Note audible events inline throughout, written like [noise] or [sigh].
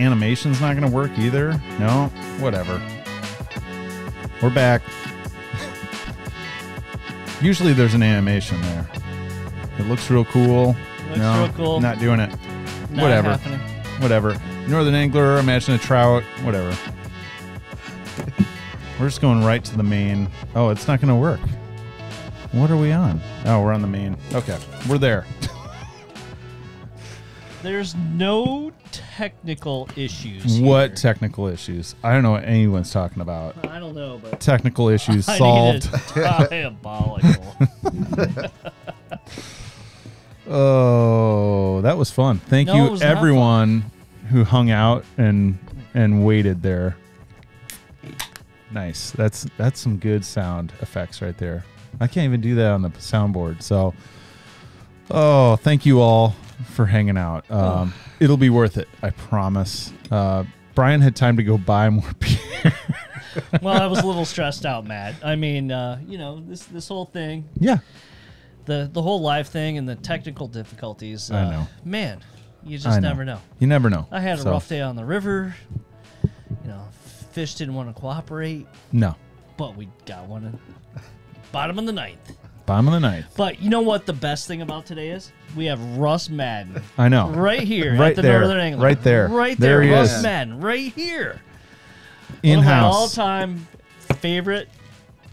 Animation's not going to work either? No? Whatever. We're back. Usually there's an animation there. It looks real cool. Looks no, real cool. Not doing it. Not Whatever. happening. Whatever. Northern angler, imagine a trout, whatever. We're just going right to the main. Oh, it's not going to work. What are we on? Oh, we're on the main. Okay, we're there. [laughs] There's no technical issues. What here. technical issues? I don't know what anyone's talking about. I don't know, but Technical [laughs] issues I solved. [laughs] diabolical. [laughs] Oh, that was fun. Thank No, you everyone who hung out and and waited there. Nice. That's that's some good sound effects right there. I can't even do that on the soundboard. So Oh, thank you all for hanging out. Um, it'll be worth it, I promise. Uh, Brian had time to go buy more [laughs] beer. well, I was a little stressed out, Matt. I mean, uh, you know, this this whole thing, yeah. the the whole live thing, and the technical difficulties. Uh, I know. man. You just know. never know. You never know. I had a So, rough day on the river. You know, fish didn't want to cooperate, No. but we got one. In bottom of the ninth. Bottom of the ninth. But you know what the best thing about today is? We have Russ Maddin I know. right here Right at the there. Northern Angler. Right there. Right There there. he Russ is. Maddin right here. In my house. all-time favorite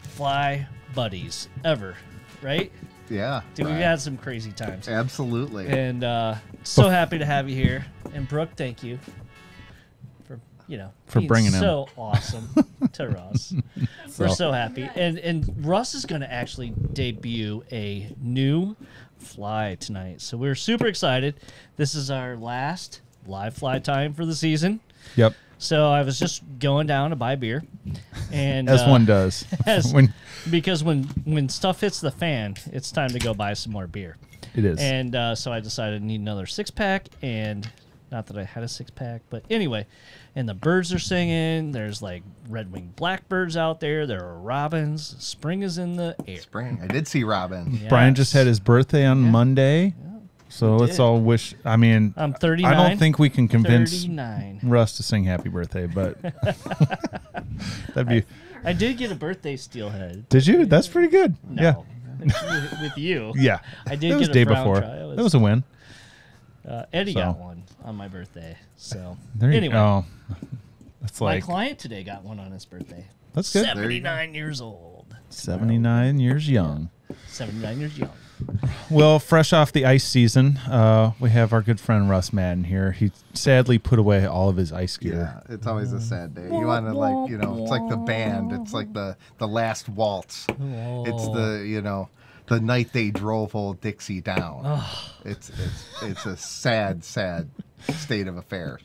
fly buddies ever. Right? Yeah. Dude, we've had some crazy times. Absolutely. And uh, so happy to have you here. And Brooke, thank you for you know For bringing him. so awesome [laughs] to Russ. We're So- so happy. And and Russ is going to actually debut a new fly tonight. So we're super excited. This is our last live fly time for the season. Yep. So I was just going down to buy beer, and As uh, one does. [laughs] as- [laughs] when because when when stuff hits the fan, it's time to go buy some more beer. it is. And uh, so I decided I need another six pack, and not that I had a six pack, but anyway. And the birds are singing. There's like red winged blackbirds out there. There are robins. Spring is in the air. Spring. I did see Robin. [laughs] Brian just had his birthday on Monday. So let's did. all wish. I mean, I'm 39. I don't think we can convince 39. Russ to sing happy birthday, but [laughs] [laughs] that'd be. I did get a birthday steelhead. Did you? That's pretty good. No, Yeah. with, with you. Yeah. I did That was get a day brown before. trout. It That was- was a win. Uh, Eddie So. got one on my birthday. So There you anyway, go. [laughs] That's my client today got one on his birthday. that's good. There you go. 79 years old. Seventy nine years young. 79 years young. Well, fresh off the ice season, uh, we have our good friend Russ Maddin here. He sadly put away all of his ice gear. Yeah, it's always a sad day. You want to like, you know, it's like the band. It's like the the last waltz. It's the you know, the night they drove old Dixie down. It's it's it's a sad, sad state of affairs.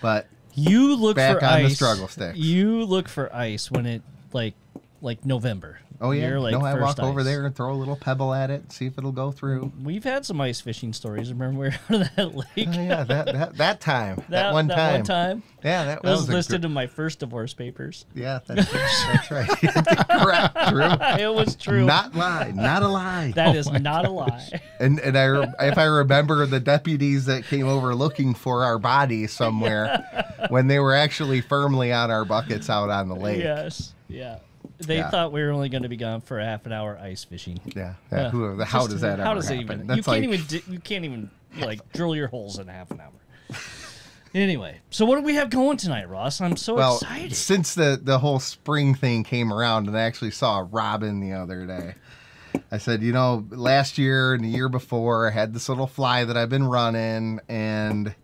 But You look Back for on the struggle sticks. You look for ice when it like like November. Oh yeah, like, no, I walk first over there and throw a little pebble at it, see if it'll go through. We've had some ice fishing stories. Remember we were [laughs] out of that lake. Oh, yeah, that, that that time, [laughs] that, one time, one time. yeah, that, that was, was, listed gr- in my first divorce papers. yeah, that's, that's right. [laughs] Correct, true. it was true. Not lie, not a lie. That Oh is not a lie. And and I, if I remember the deputies that came over looking for our body somewhere, when they were actually firmly on our buckets out on the lake. yes. Yeah. They Yeah. thought we were only going to be gone for a half an hour ice fishing. Yeah. yeah, Uh, how just- does that How does it happen? even? That's you can't like, even. [laughs] di- You can't even like drill your holes in half an hour. Anyway, so what do we have going tonight, Ross? I'm so well, excited. since the the whole spring thing came around, and I actually saw a robin the other day. I said, you know, last year and the year before, I had this little fly that I've been running, and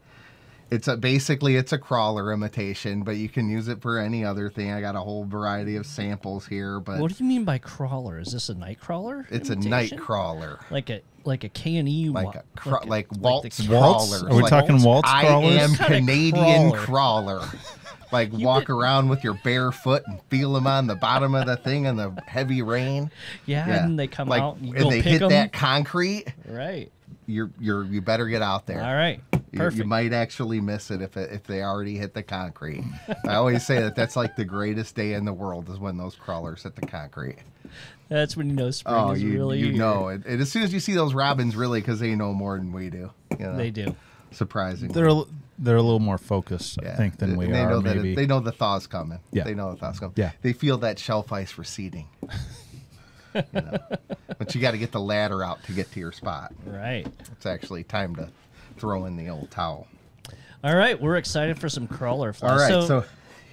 it's a basically it's a crawler imitation, but you can use it for any other thing. I got a whole variety of samples here, but What do you mean by crawler? Is this a night crawler? it's a imitation? night crawler. Like a like a K and E like a cra- like, the waltz ca- crawlers. Are we like, talking waltz I crawlers? am What kind of Canadian crawler? crawler. Like [laughs] walk around with your bare foot and feel them on the bottom of the thing in the heavy rain. Yeah, Yeah, and they come like out and you and go they pick hit 'em. that concrete. Right. You're you're you better get out there. All right. You- Perfect. You, might actually miss it if it, if they already hit the concrete. I always say that that's like the greatest day in the world is when those crawlers hit the concrete. That's when you know spring Oh, is you really you know it. And as soon as you see those robins, really, because they know more than we do. You know, They do. Surprising. They're a- they're a little more focused, I think, than And we they are. know that maybe it, they know the thaw's coming. Yeah. They know the thaw's coming. Yeah. They feel that shelf ice receding. [laughs] you know? But you got to get the ladder out to get to your spot. Right. It's actually time to throw in the old towel. All right, we're excited for some crawler flies. All right, so, so,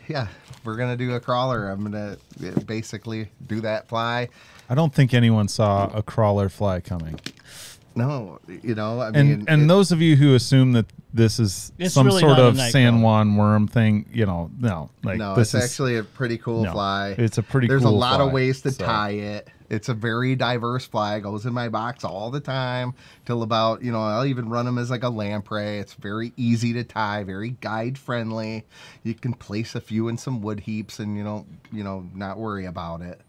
yeah, we're gonna do a crawler. I'm gonna basically do that fly. I don't think anyone saw a crawler fly coming. No, you know, I And mean, and it- those of you who assume that this is some really sort of San. Juan worm thing, you know, no, like no, this it's is actually a pretty cool no, fly. it's a pretty There's cool a lot of ways to so. tie it. It's a very diverse fly. Goes in my box all the time till about, you know, I'll even run them as like a lamprey. It's very easy to tie, very guide friendly. You can place a few in some wood heaps and you don't, you know, not worry about it.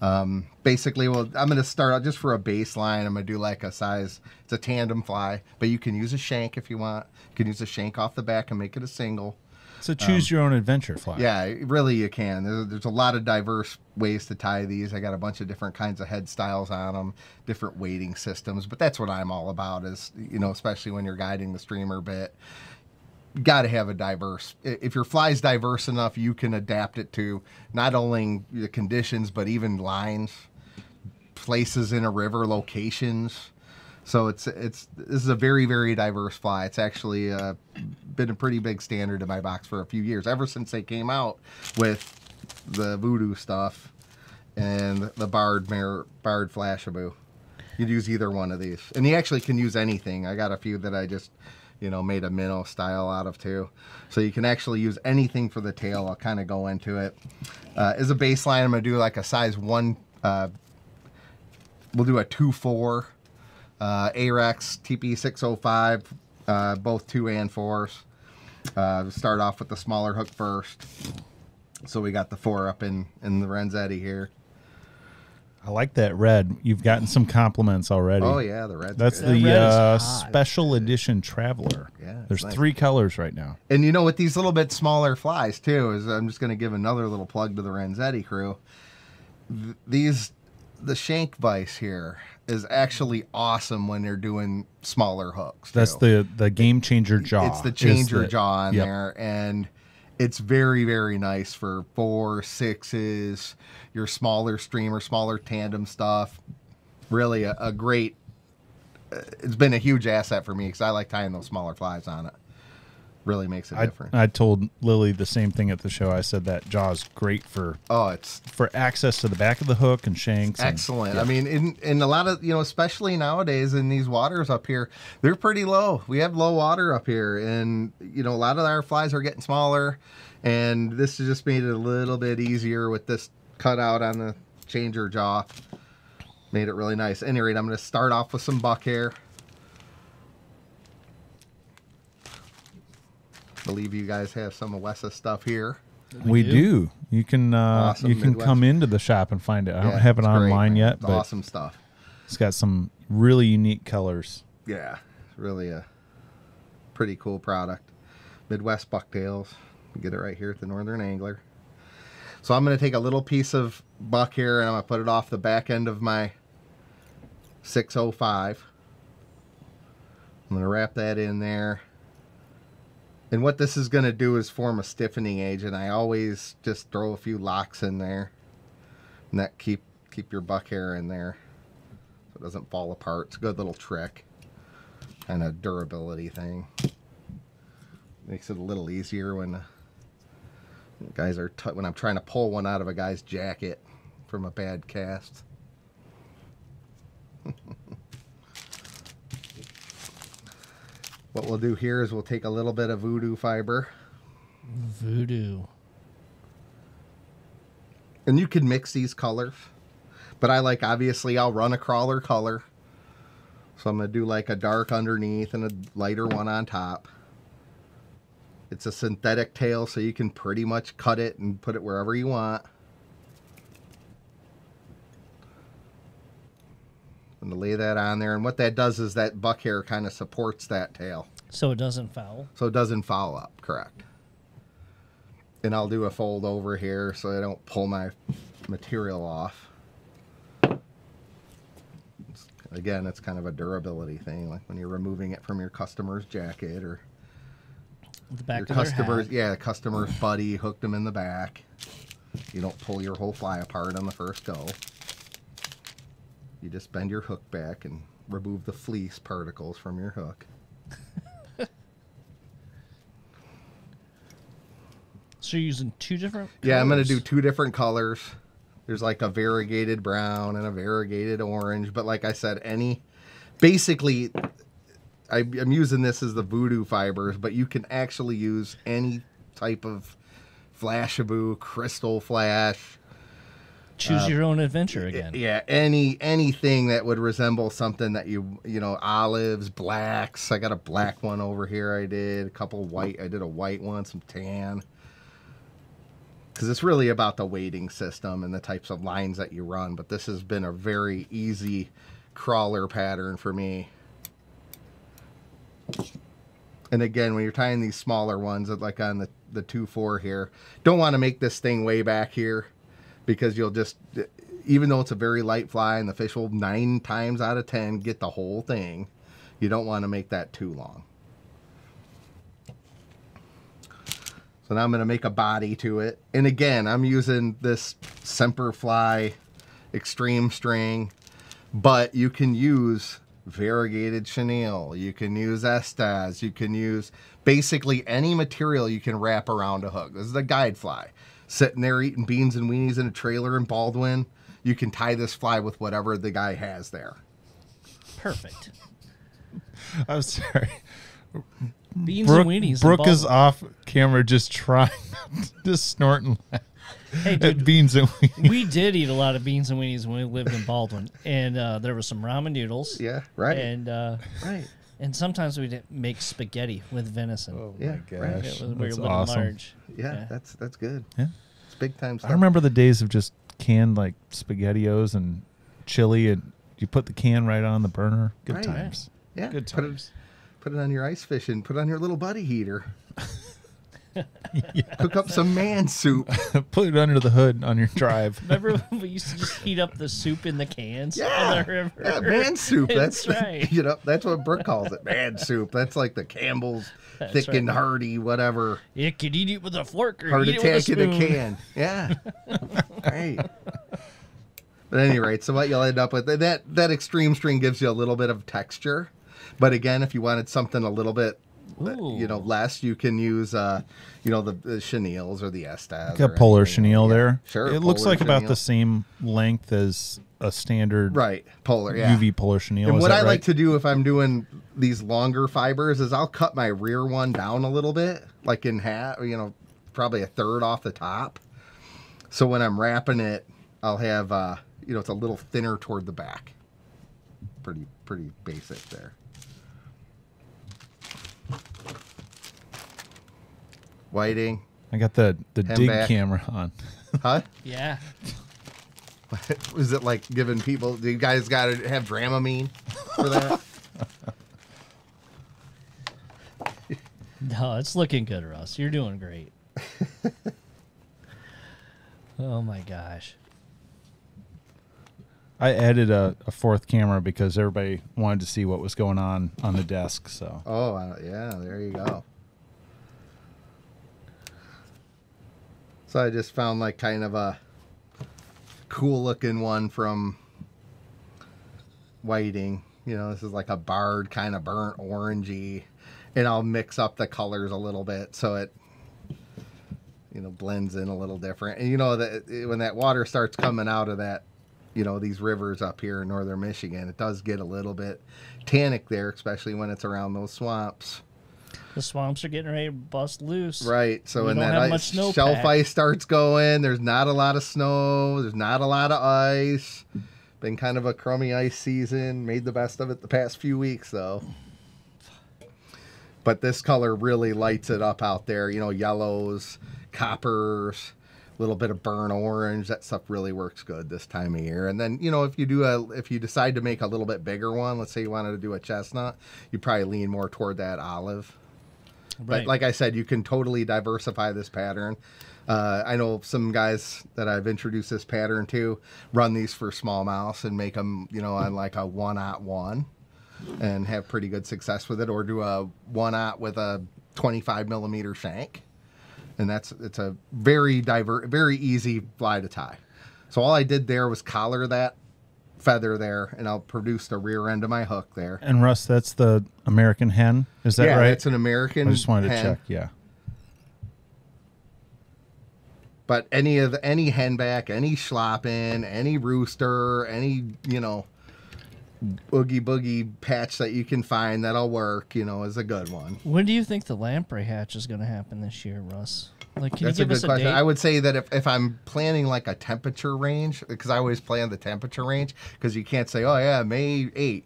Um, basically, well, I'm going to start out just for a baseline. I'm going to do like a size, it's a tandem fly, but you can use a shank if you want. You can use a shank off the back and make it a single. A choose your own adventure fly. um, Yeah, really, you can. There's, there's a lot of diverse ways to tie these. I got a bunch of different kinds of head styles on them, different weighting systems. But that's what I'm all about. Is you know, especially when you're guiding the streamer bit, got to have a diverse. If your fly's diverse enough, you can adapt it to not only the conditions but even lines, places in a river, locations. So it's it's this is a very very diverse fly. It's actually uh, been a pretty big standard in my box for a few years, ever since they came out with the voodoo stuff and the barred mirror, barred flashabou. You'd use either one of these, and you actually can use anything. I got a few that I just you know made a minnow style out of too, so you can actually use anything for the tail. I'll kind of go into it uh, as a baseline. I'm gonna do like a size one. Uh, we'll do a two four uh, Ahrex TP605, uh, both two and fours. Uh, start off with the smaller hook first. So we got the four up in in the Renzetti here. I like that red. You've gotten some compliments already. Oh yeah, the red. That's That the red uh, special edition traveler. Yeah, There's nice. three colors right now. And you know, with these little bit smaller flies too, is I'm just going to give another little plug to the Renzetti crew. Th- these, the shank vise here is actually awesome when they're doing smaller hooks. That's too. the the game changer jaw. It's the changer the- jaw in yep. there, and it's very very nice for four sixes, your smaller streamer, smaller tandem stuff. Really, a, a great. uh, It's been a huge asset for me because I like tying those smaller flies on it. Really makes a I, difference. I told Lily the same thing at the show. I said that jaw is great for oh, it's for access to the back of the hook and shanks. and- excellent. yeah. I mean, in in a lot of you know, especially nowadays in these waters up here, they're pretty low. We have low water up here, and you know, a lot of our flies are getting smaller, and this has just made it a little bit easier with this cutout on the changer jaw. Made it really nice. At any rate, I'm going to start off with some buck hair. Believe you guys have some of Wes's stuff here. we do. do. You can uh, Awesome you can Midwest. come into the shop and find it. I don't have it it's great, online yet, but awesome stuff. it's got some really unique colors. Yeah, it's really a pretty cool product. Midwest bucktails. You Get it right here at the Northern Angler. So I'm going to take a little piece of buck here and I'm going to put it off the back end of my 605. I'm going to wrap that in there. And what this is going to do is form a stiffening agent. I always just throw a few locks in there. And that keep keep your buck hair in there so it doesn't fall apart. It's a good little trick and a durability thing. Makes it a little easier when guys are when I'm trying to pull one out of a guy's jacket from a bad cast. What we'll do here is we'll take a little bit of voodoo fiber. Voodoo. and you can mix these colors but i like obviously i'll run a crawler color. So i'm gonna do like a dark underneath and a lighter one on top. It's a synthetic tail so you can pretty much cut it and put it wherever you want i'm gonna lay that on there and what that does is that buck hair kind of supports that tail So it doesn't foul. so it doesn't foul up correct and i'll do a fold over here so i don't pull my material off It's- again it's kind of a durability thing like when you're removing it from your customer's jacket or The back your customers, yeah, customer's buddy hooked them in the back. You don't pull your whole fly apart on the first go. You just bend your hook back and remove the fleece particles from your hook. [laughs] So you're using two different. Yeah, I'm gonna do two different colors. There's like a variegated brown and a variegated orange, but like I said, any basically I, I'm using this as the voodoo fibers, but you can actually use any type of flashabou, crystal flash, Choose your own adventure again. uh, yeah, any anything that would resemble something that you you know olives, blacks. I got a black one over here. I did a couple white. I did a white one, some tan. Because it's really about the weighting system and the types of lines that you run. But this has been a very easy crawler pattern for me. And again, when you're tying these smaller ones, like on the the two four here, don't want to make this thing way back here because you'll just even though it's a very light fly and the fish will nine times out of ten get the whole thing you don't want to make that too long. So now i'm going to make a body to it. And again i'm using this Semperfli extreme string but you can use variegated chenille you can use Estaz you can use basically any material you can wrap around a hook. This is a guide fly sitting there eating beans and weenies in a trailer in baldwin you can tie this fly with whatever the guy has there Perfect. [laughs] I'm sorry. Beans Brooke, and weenies. and Brooke is off camera just trying, [laughs] just snorting Hey, dude, beans and weenies. we did eat a lot of beans and weenies when we lived in Baldwin, and uh, there was some ramen noodles. yeah right And uh, right and sometimes we did make spaghetti with venison. Oh Yeah, my right. gosh, It was, we that's living awesome. large. yeah, Yeah. that's that's good Yeah. it's big time stuff I remember the days of just canned like spaghettios and chili, and you put the can right on the burner. Good Right. times. yeah good put it, times. put it on your ice fish and put it on your little buddy heater [laughs] cook up some man soup [laughs] put it under the hood on your drive. [laughs] Remember when we used to just heat up the soup in the cans Yeah, on the river? yeah, man soup. That's, That's right. [laughs] You know, that's what Brooke calls it, man soup. That's like the Campbell's That's thick and hearty, whatever. You could eat it with a fork or Heart eat it with a attack in a can. Yeah, right. But at any rate, so what you'll end up with that that extreme string gives you a little bit of texture, but again, if you wanted something a little bit. You know, Ooh. less you can use, uh, you know, the, the chenilles or the Estaz. Got or polar anything. chenille Yeah, there. Sure. It looks like about the same length as a standard right polar. Yeah. UV polar chenille. And what I right? like to do if I'm doing these longer fibers is I'll cut my rear one down a little bit, like in half, you know, probably a third off the top. So when I'm wrapping it, I'll have, uh, you know, it's a little thinner toward the back. Pretty, pretty basic there. Whiting, I got the the Hem dig back. camera on. [laughs] huh? Yeah. [laughs] Was it like giving people? Do you guys got to have Dramamine for that? [laughs] No, it's looking good, Russ. You're doing great. oh my gosh. I added a, a fourth camera because everybody wanted to see what was going on on the desk. So Oh, yeah, there you go. So I just found like kind of a cool looking one from Whiting. You know, this is like a barred kind of burnt orangey. And I'll mix up the colors a little bit so it you know blends in a little different. And you know that when that water starts coming out of that you know these rivers up here in northern Michigan, it does get a little bit tannic there, especially when it's around those swamps. The swamps are getting ready to bust loose. Right. So We when that ice, shelf ice starts going, there's not a lot of snow. There's not a lot of ice. Been kind of a crummy ice season. Made the best of it the past few weeks though. But this color really lights it up out there. You know, yellows, coppers, little bit of burnt orange. That stuff really works good this time of year. And then, you know, if you do a if you decide to make a little bit bigger one, let's say you wanted to do a chestnut, you probably lean more toward that olive. Right. But like I said, you can totally diversify this pattern. Uh, I know some guys that I've introduced this pattern to run these for smallmouth and make them, you know, on like a one at one and have pretty good success with it, or do a one at with a 25 millimeter shank, and that's it's a very diver, very easy fly to tie. So all I did there was collar that feather there, and I'll produce the rear end of my hook there. And Russ, that's the American hen. Is that yeah, right? it's an American. I just wanted to check. Yeah. But any of the, any henback, any schlappen, any rooster, any you know oogie boogie patch that you can find that'll work, you know, is a good one. When do you think the lamprey hatch is going to happen this year, Russ? Like, can That's you a good us a question. date? I would say that if, if I'm planning like a temperature range, because I always plan the temperature range, because you can't say, oh yeah, May 8th.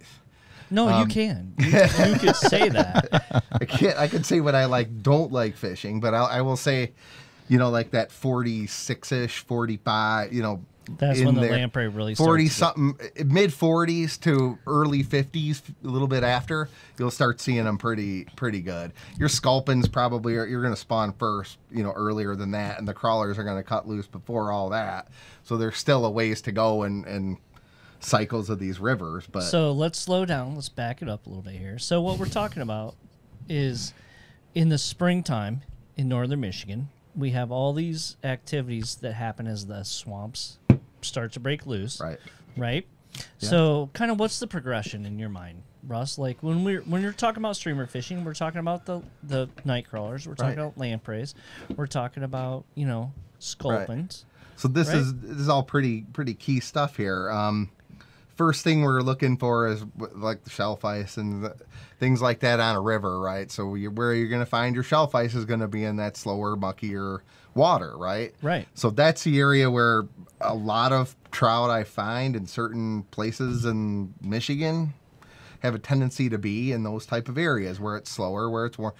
no, um, [laughs] you can. You, you could say that. I can't. I can say what I like, don't like fishing, but I, I will say, you know, like that 46 ish, 45, you know. That's when the lamprey really 40 starts. to something mid 40s to early 50s a little bit after you'll start seeing them pretty pretty good your sculpins probably are, you're going to spawn first you know earlier than that and the crawlers are going to cut loose before all that so there's still a ways to go and and cycles of these rivers but So let's slow down. Let's back it up a little bit here. So what we're talking about is in the springtime in northern Michigan, we have all these activities that happen as the swamps start to break loose. right Right? So kind of what's the progression in your mind, Russ? Like when we're when you're talking about streamer fishing, we're talking about the the night crawlers, we're talking Right. about lampreys, we're talking about, you know, sculpins. So this Right. is this is all pretty pretty key stuff here. Um, first thing we're looking for is like the shelf ice and the, things like that on a river, right? So you where you're going to find your shelf ice is going to be in that slower, muckier water, right? Right. So that's the area where a lot of trout I find in certain places in Michigan have a tendency to be in those type of areas where it's slower, where it's more,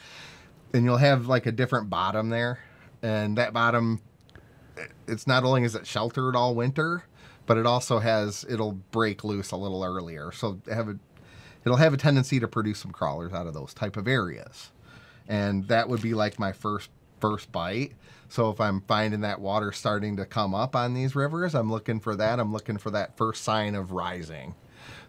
and you'll have like a different bottom there, and that bottom, it's not only is it sheltered all winter, but it also has it'll break loose a little earlier, so have a, it'll have a tendency to produce some crawlers out of those type of areas, and that would be like my first first bite. So if I'm finding that water starting to come up on these rivers, I'm looking for that. I'm looking for that first sign of rising.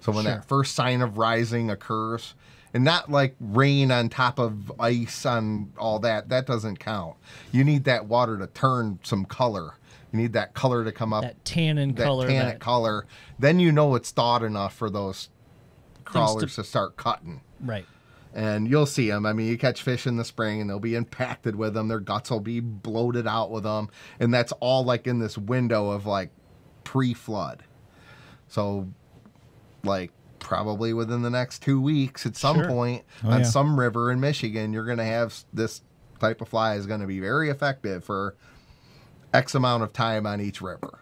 So when Sure. that first sign of rising occurs, and not like rain on top of ice on all that, that doesn't count. You need that water to turn some color. You need that color to come up, That tannin that color tannic that, color. Then you know it's thawed enough for those crawlers to start cutting right. And you'll see them. I mean, you catch fish in the spring, and they'll be impacted with them. Their guts will be bloated out with them, and that's all like in this window of like pre-flood. So, like probably within the next two weeks, at some Sure. point Oh, on yeah. some river in Michigan, you're gonna have this type of fly is gonna be very effective for X amount of time on each river.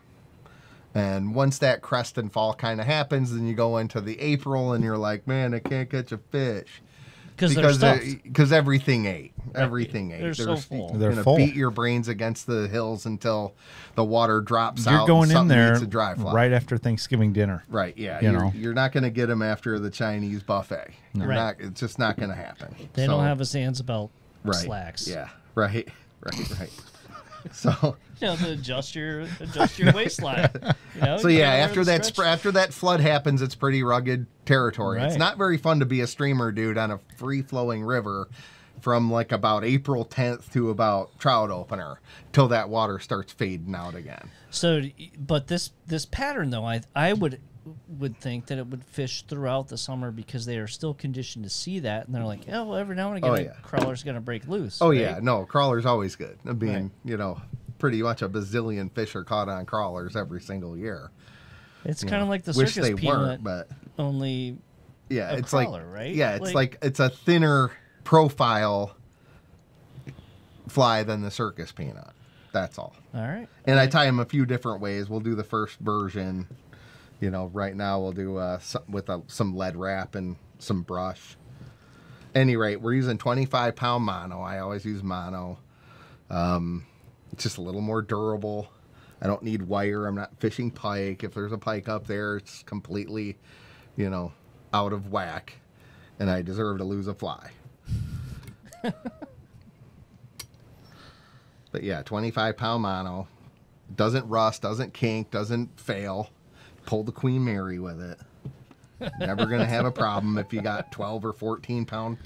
And once that crest and fall kind of happens, then you go into the April, and you're like, man, I can't catch a fish Because because because everything ate, everything ate. They're so full. You're They're gonna full. beat your brains against the hills until the water drops out. You're and going in there eats a dry fly. right after Thanksgiving dinner. Right. Yeah. you You are know. you're not going to get them after the Chinese buffet. You're Right. not. It's just not going to happen. They So- don't have a Sansabelt right. slacks. Yeah. Right. [laughs] Right. Right. [laughs] so. You know, to adjust your adjust your waistline. You [laughs] know, So yeah, after that sp- after that flood happens, it's pretty rugged territory. It's not very fun to be a streamer dude on a free flowing river from like about April 10th to about trout opener till that water starts fading out again. So, but this this pattern though, I I would would think that it would fish throughout the summer because they are still conditioned to see that, and they're like, oh, well, every now and again, Oh, a yeah. crawler's gonna break loose. Oh right? yeah, no, crawler's always good. I mean, Right. you know, pretty much a bazillion fish are caught on crawlers every single year. it's kind of like the circus they peanut, but only yeah, it's crawler, like right? yeah, it's Like- like, it's a thinner profile fly than the circus peanut. That's all. all right. And I tie them a few different ways. We'll do the first version. You know, right now we'll do uh, some, with a, some lead wrap and some brush. Any rate, we're using 25 pound mono. I always use mono. Um, it's just a little more durable. I don't need wire. I'm not fishing pike. If there's a pike up there, it's completely, you know, out of whack, and I deserve to lose a fly. [laughs] but yeah, 25 pound mono. Doesn't rust, doesn't kink, doesn't fail. Pull the Queen Mary with it. Never gonna have a problem if you got 12 or 14 pound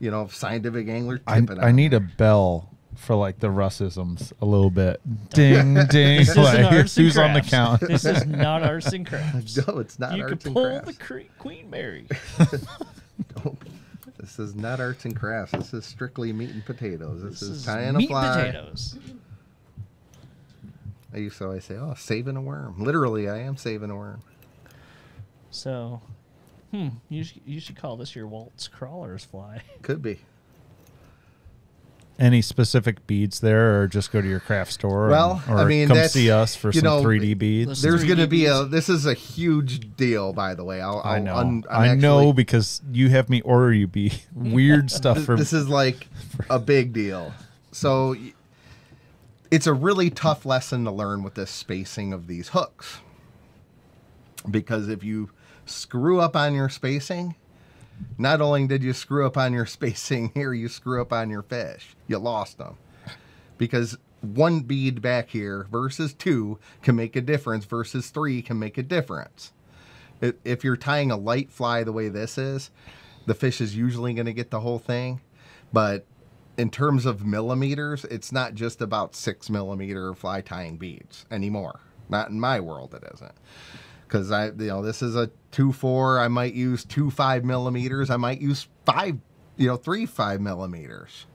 you know, scientific angler I, tipping. I need there. a bell for like the Russisms a little bit. Ding [laughs] ding. This isn't like, arts and who's on the crafts. count? This is not arts and [laughs] crafts. No, it's not you arts could and pull the crafts. cre- Queen Mary. [laughs] This is not arts and crafts. This is strictly meat and potatoes. This, This is, is tying meat a fly. potatoes. I used to always say, "Oh, saving a worm." Literally, I am saving a worm. So, hmm, you should, you should call this your Waltz crawlers fly. [laughs] Could be. Any specific beads there, or just go to your craft store? Well, and, or I mean, come see us for you some know, 3D beads. There's going to be a. This is a huge deal, by the way. I'll, I'll I know. un- i I'm know actually- because you have me order you be [laughs] weird stuff Th- from. this is like [laughs] a big deal. So y- it's a really tough lesson to learn with the spacing of these hooks. Because if you screw up on your spacing, not only did you screw up on your [laughs] spacing here, you screw up on your fish. You lost them. Because one bead back here versus two can make a difference versus three can make a difference. If, you're tying a light fly the way this is, the fish is usually going to get the whole thing. But in terms of millimeters, it's not just about six millimeter fly tying beads anymore. Not in my world, it isn't. Because I, you know, this is a two four. I might use two five millimeters. I might use five, you know, three five millimeters.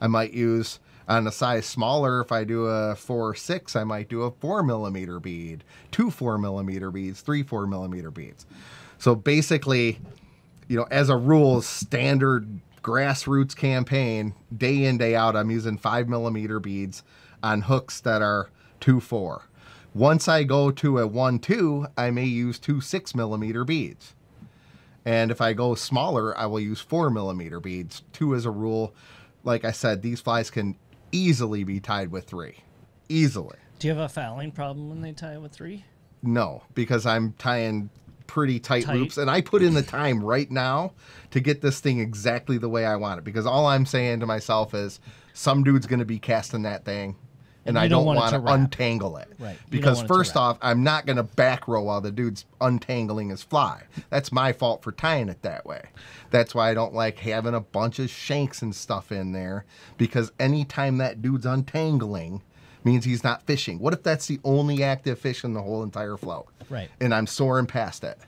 I might use on a size smaller. If I do a four six, I might do a four millimeter bead, two four millimeter beads, three four millimeter beads. So basically, you know, as a rule, standard grassroots campaign, day in, day out, I'm using five millimeter beads on hooks that are two four. Once I go to a one two, I may use two six millimeter beads. And if I go smaller, I will use four millimeter beads. Two as a rule. Like I said, these flies can easily be tied with three. Easily. Do you have a fouling problem when they tie with three? No, because I'm tying pretty tight, Tight. loops and I put in the time right now to get this thing exactly the way I want it because all I'm saying to myself is some dude's going to be casting that thing and, And I don't don't want want to untangle it. Right. You Because first off, I'm not going to back row while the dude's untangling his fly. That's my fault for tying it that way. That's why I don't like having a bunch of shanks and stuff in there because anytime that dude's untangling means he's not fishing. What if that's the only active fish in the whole entire float? Right. and I'm soaring past it.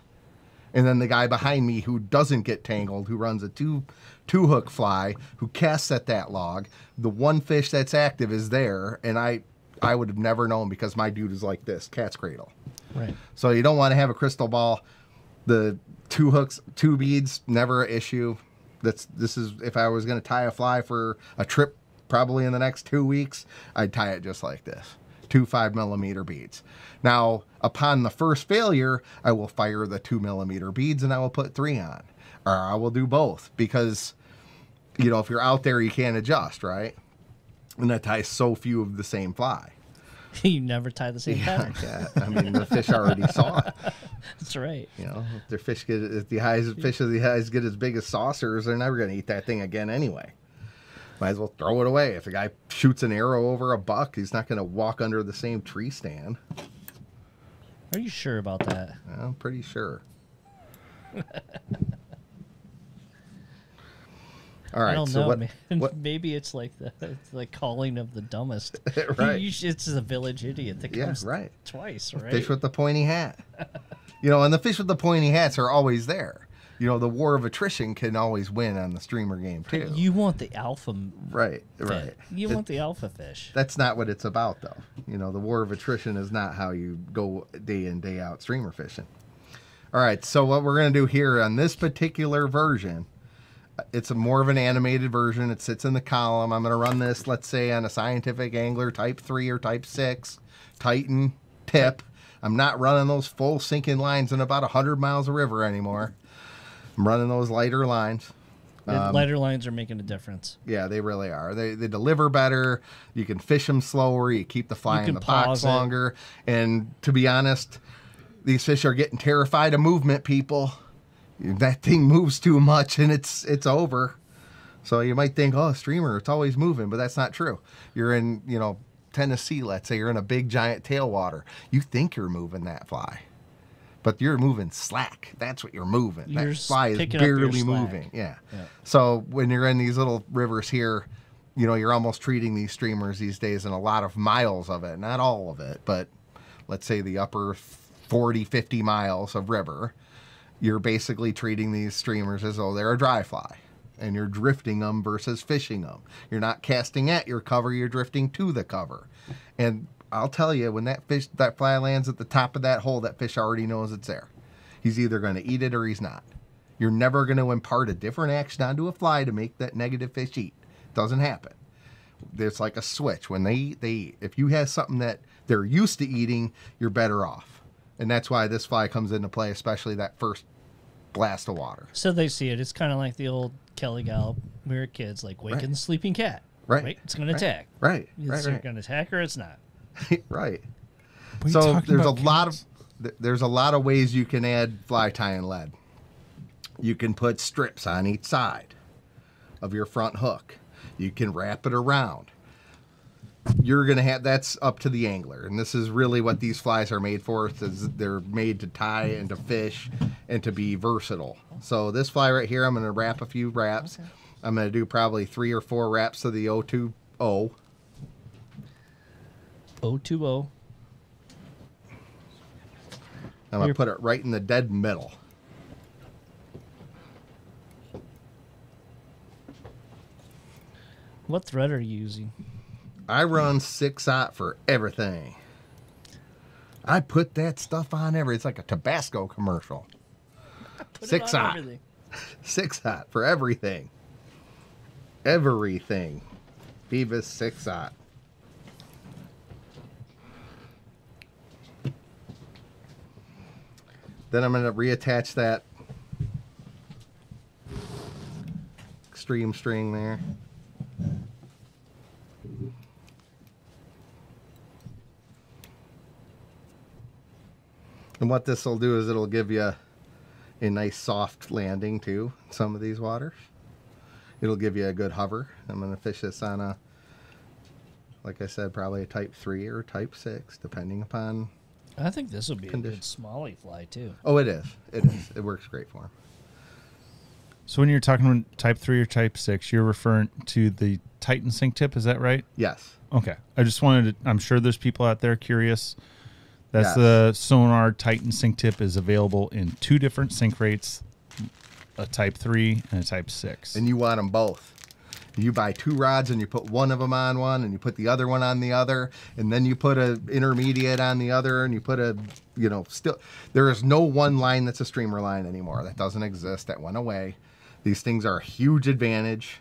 And then the guy behind me who doesn't get tangled, who runs a two two hook fly, who casts at that log, the one fish that's active is there, and I I would have never known because my dude is like this, cat's cradle. Right. So you don't want to have a crystal ball. The two hooks, two beads, never an issue. That's this is if I was going to tie a fly for a trip, probably in the next two weeks, I'd tie it just like this, two five millimeter beads. Now, upon the first failure, I will fire the two millimeter beads and I will put three on, or I will do both because, you know, if you're out there, you can't adjust, right? And that tie so few of the same fly. [laughs] you never tie the same pattern. Yeah, I mean the fish already [laughs] saw it. That's right. You know, if their fish get if the eyes fish of the eyes get as big as saucers, they're never gonna eat that thing again anyway. Might as well throw it away. If a guy shoots an arrow over a buck, he's not gonna walk under the same tree stand. Are you sure about that? I'm pretty sure. [laughs] All right, I don't so know. what, man. what? [laughs] Maybe it's like the it's the calling of the dumbest. [laughs] Right. You, it's the village idiot that Yeah, comes right. twice, right? Fish with the pointy hat. you know, and the fish with the pointy hats are always there. You know, the war of attrition can always win on the streamer game too. you want the alpha right, right. You It- want the alpha fish. that's not what it's about though. You know the war of attrition is not how you go day in day out streamer fishing. All right so what we're going to do here on this particular version it's a more of an animated version. It sits in the column. I'm going to run this let's say on a scientific angler type 3 or type 6 titan tip. I'm not running those full sinking lines in about 100 miles of river anymore i'm running those lighter lines um, lighter lines are making a difference. yeah, they really are. They they deliver better. You can fish them slower. You keep the fly in the box it. longer. And to be honest, these fish are getting terrified of movement. People, that thing moves too much, and it's it's over. So you might think, oh, streamer, it's always moving, but that's not true. You're in, you know, Tennessee. Let's say you're in a big giant tailwater. You think you're moving that fly, but you're moving slack. That's what you're moving. You're that fly is picking up your barely moving. Yeah. Yeah. So when you're in these little rivers here, you know, you're almost treating these streamers these days in a lot of miles of it, not all of it, but let's say the upper 40, 50 miles of river, you're basically treating these streamers as though they're a dry fly. And you're drifting them versus fishing them. You're not casting at your cover, you're drifting to the cover. And I'll tell you, when that fish, that fly lands at the top of that hole, that fish already knows it's there. He's either going to eat it or he's not. You're never going to impart a different action onto a fly to make that negative fish eat. Doesn't happen. There's like a switch. When they eat, they eat. If you have something that they're used to eating, you're better off. And that's why this fly comes into play, especially that first blast of water. So they see it. It's kind of like the old Kelly Galloup. We were kids, like waking Right. the sleeping cat. Right. It's going to attack. Right. It's Right. Right. going to attack or it's not. [laughs] right. What are you So there's a about, lot of there's a lot of ways you can add fly tying lead. You can put strips on each side of your front hook. You can wrap it around. You're gonna have that's up to the angler, and this is really what these flies are made for. Is they're made to tie and to fish and to be versatile. So this fly right here, I'm gonna wrap a few wraps. I'm gonna do probably three or four wraps of the O2O. O2O. I'm gonna put it right in the dead middle. What thread are you using? I run six out for everything. I put that stuff on every. It's like a Tabasco commercial. [laughs] Six everything. [laughs] Six hot for everything. Everything. Beavis six hot. Then I'm going to reattach that extreme string there. And what this will do is it'll give you a nice soft landing too some of these waters. It'll give you a good hover. I'm going to fish this on a, like I said, probably a type 3 or type 6, depending upon. I think this would be a good smalley fly too. Oh, it is. It is. It works great for him. So when you're talking type three or type six, you're referring to the Titan sink tip. Is that right? Yes. Okay. I just wanted to, I'm sure there's people out there curious. That's Yes. the Sonar Titan sink tip is available in two different sink rates, a type 3 and a type 6. And you want them both. You buy two rods and you put one of them on one and you put the other one on the other. And then you put a intermediate on the other and you put a you know still there is no one line that's a streamer line anymore. That doesn't exist. That went away. These things are a huge advantage.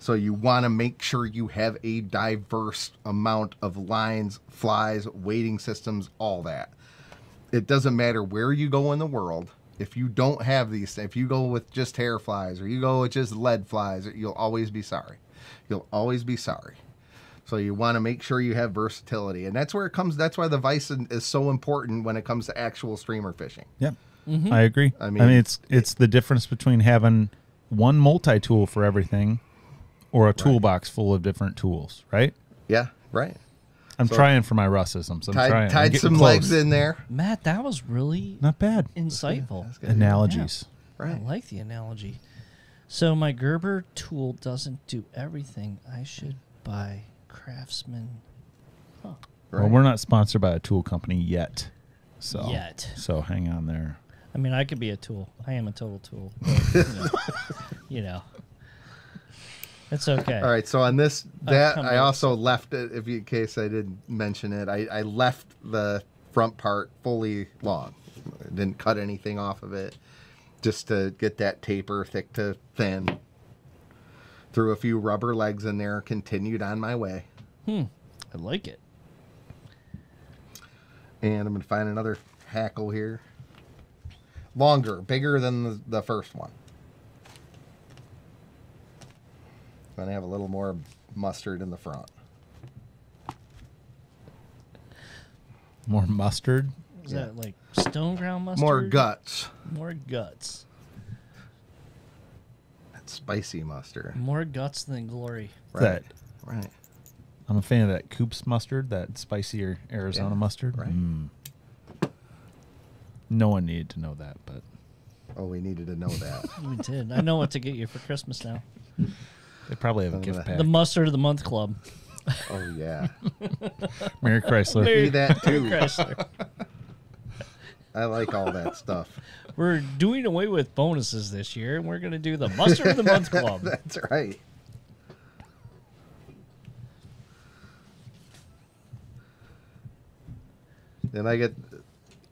So you want to make sure you have a diverse amount of lines flies weighting systems all that. It doesn't matter where you go in the world. If you don't have these, if you go with just hair flies or you go with just lead flies, you'll always be sorry. You'll always be sorry. So you want to make sure you have versatility, and that's where it comes. That's why the vice is so important when it comes to actual streamer fishing. Yep. Mm-hmm. I agree. I I mean- mean, it's it's the difference between having one multi-tool for everything or a toolbox full of different tools, right? Yeah, right. I'm So- trying for my Russisms. I'm Tied, trying. I'm some close. legs in there. Matt, that was really Not bad. insightful. Analogies. I Right. like the analogy. So my Gerber tool doesn't do everything. I should buy Craftsman Well, Right. we're not sponsored by a tool company yet. So Yet. So hang on there. I mean, I could be a tool. I am a total tool. [laughs] but, you, know, you know. It's okay. All right, so on this, that come I also left it. If you, in case I didn't mention it, I, I left the front part fully long. I didn't cut anything off of it, just to get that taper thick to thin. Threw a few rubber legs in there. Continued on my way, Hmm. I like it. and I'm gonna find another hackle here. Longer, bigger than the, the first one. Gonna have a little more mustard in the front. More mustard. Is Yeah. that like stone ground mustard? More guts. More guts. That spicy mustard. More guts than glory. That Right. I'm a fan of that Coops mustard, that spicier Arizona Yeah, mustard. right. Mm. No one needed to know that, but Oh, we needed to know that. [laughs] We did. I know what to get you for Christmas now. [laughs] they probably have a I'm gift gonna- pack. The mustard of the month club. oh yeah, [laughs] Merry Chrysler. Merry- that too. Chrysler. [laughs] I like all that stuff. We're doing away with bonuses this year, and we're going to do the mustard of the month [laughs] club. That's right. And I get,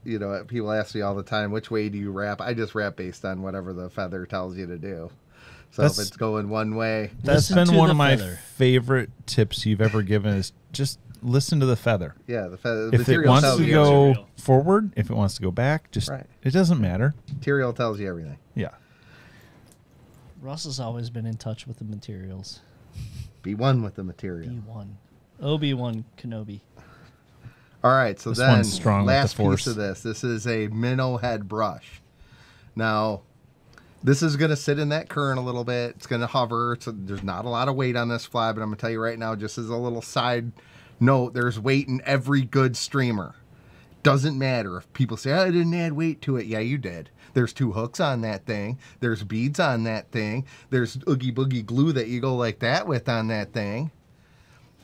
you know, people ask me all the time, which way do you wrap? I just wrap based on whatever the feather tells you to do. So That's- if it's going one way, that's been one of my feather. favorite tips you've ever given is just listen to the feather. yeah, the feather the If it wants to you. go Material. forward, if it wants to go back, just Right. it doesn't matter. Material tells you everything. Yeah. Russ has always been in touch with the materials. Be one with the material. B1. Obi-Wan Kenobi. All right, so This then one's strong with the last force. piece of this. This is a minnow head brush. Now, this is going to sit in that current a little bit. It's going to hover. So there's not a lot of weight on this fly, but I'm going to tell you right now, just as a little side note, there's weight in every good streamer. Doesn't matter if people say "Oh, I didn't add weight to it. Yeah, you did. There's two hooks on that thing. There's beads on that thing. There's oogie boogie glue that you go like that with on that thing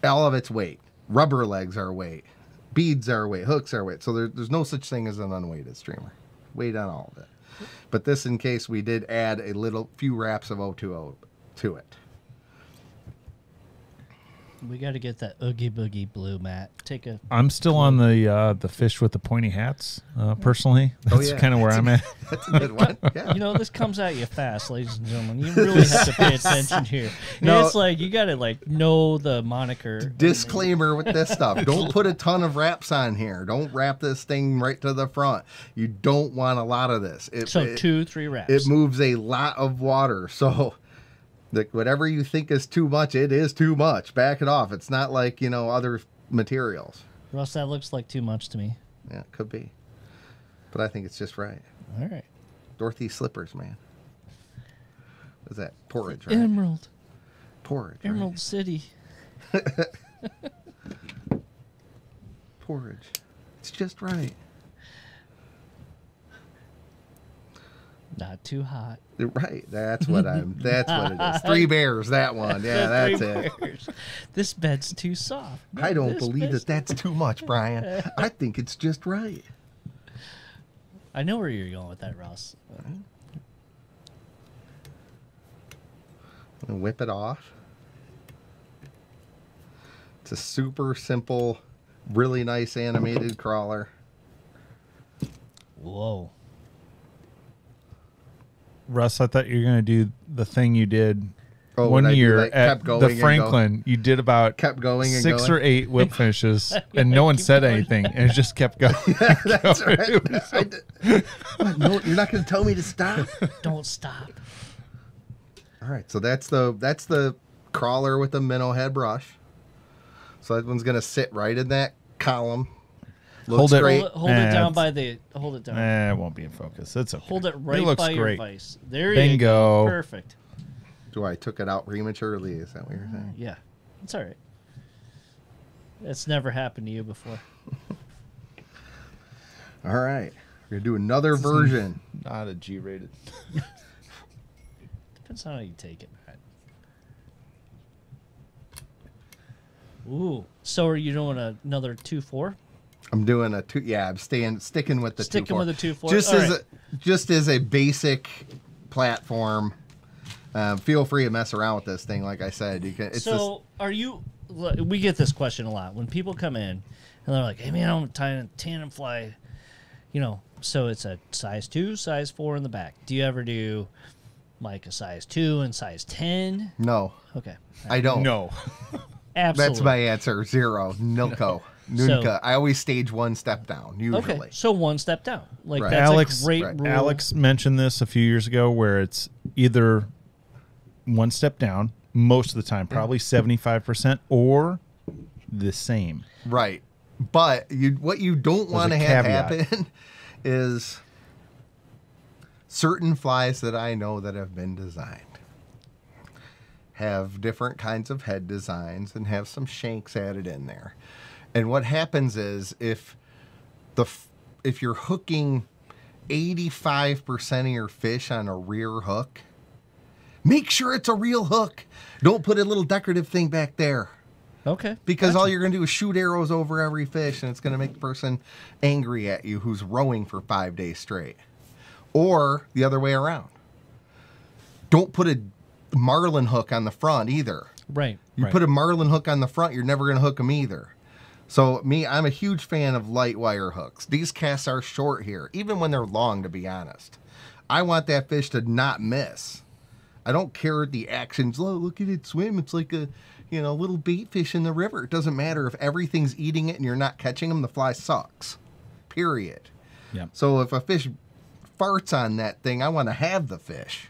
all of its weight. Rubber legs are weight. Beads are weight. Hooks are weight. So there, there's no such thing as an unweighted streamer. Weight on all of it. But this, in case we did add a little few wraps of O2O to it. We got to get that Oogie Boogie blue, Matt. Take a. I'm still on the uh, the fish with the pointy hats. Uh, personally, Oh, that's yeah. kind of where I'm at. [laughs] That's a good one. [laughs] Yeah. You know, this comes at you fast, ladies and gentlemen. You really have to pay [laughs] attention here. No. It's like you got to like know the moniker. Disclaimer with this stuff. Don't put a ton of wraps on here. Don't wrap this thing right to the front. You don't want a lot of this. It, So it- two, three wraps. it moves a lot of water. So like whatever you think is too much, it is too much. Back it off. It's not like, you know, other materials. Russ, that looks like too much to me. Yeah, it could be. But I think it's just right. All right. Dorothy slippers, man. What is that? Porridge, right? Emerald. Porridge. right? Emerald City. [laughs] Porridge. It's just right. Not too hot. Right. That's what I'm [laughs] that's what it is. Three bears, that one. Yeah, that's it. bears. This bed's too soft. I don't This believe bed's- that that's too much, Brian. [laughs] I think it's just right. I know where you're going with that, Ross. and whip it off. It's a super simple, really nice animated crawler. Whoa. Russ, I thought you were gonna do the thing you did Oh, one when I do, year like, at kept going the and go- Franklin. You did about Kept going and six going. or eight whip [laughs] finishes, [laughs] and no one said going. anything, and it just kept going. [laughs] yeah, That's right. Was so- I did- No, you're not going to tell me to stop. Don't stop. All right, so that's the that's the crawler with the minnow head brush. So that one's going to sit right in that column. Looks Hold it- great. Hold, it, hold Nah, it down by the. Hold it down. Eh, it won't be in focus. It's okay. Hold it right It looks by your great. vice. There you Bingo. go. Perfect. Do I took it out prematurely? Is that what you're saying? Yeah, it's all right. It's never happened to you before. [laughs] All right, we're gonna do another [laughs] version. Not a G rated. [laughs] Depends on how you take it, Matt. Ooh. So are you doing a, another two four? I'm doing a two. Yeah, I'm staying sticking with the Sticking two, four. with the two, four. Just All as right. a, just as a basic platform. Um, feel free to mess around with this thing. Like I said, you can. It's so are you? We get this question a lot when people come in and they're like, "Hey man, I'm tying a tandem fly." You know, so it's a size two, size four in the back. Do you ever do like a size two and size ten? no, Okay, I don't. No. absolutely. That's my answer. Zero. Nilco. [laughs] Nunca. I always stage one step down. Usually. Okay, so one step down. Like Right. that's Alex, a great right. rule. Alex mentioned this a few years ago, where it's either one step down most of the time, probably mm. seventy five percent, or the same. Right. But you what you don't want to have caveat. happen [laughs] is certain flies that I know that have been designed have different kinds of head designs and have some shanks added in there. And what happens is if the if you're hooking 85% of your fish on a rear hook, make sure it's a real hook. Don't put a little decorative thing back there Okay. because all you're going to do is shoot arrows over every fish and it's going to make the person angry at you who's rowing for five days straight. Or the other way around. Don't put a marlin hook on the front either. Right. You Right. put a marlin hook on the front, you're never going to hook them either. So me, I'm a huge fan of light wire hooks. These casts are short here, even when they're long. To be honest, I want that fish to not miss. I don't care the actions. Oh, look at it swim. It's like a, you know, little bait fish in the river. It doesn't matter if everything's eating it and you're not catching them. The fly sucks. Period. Yeah. So if a fish farts on that thing, I want to have the fish.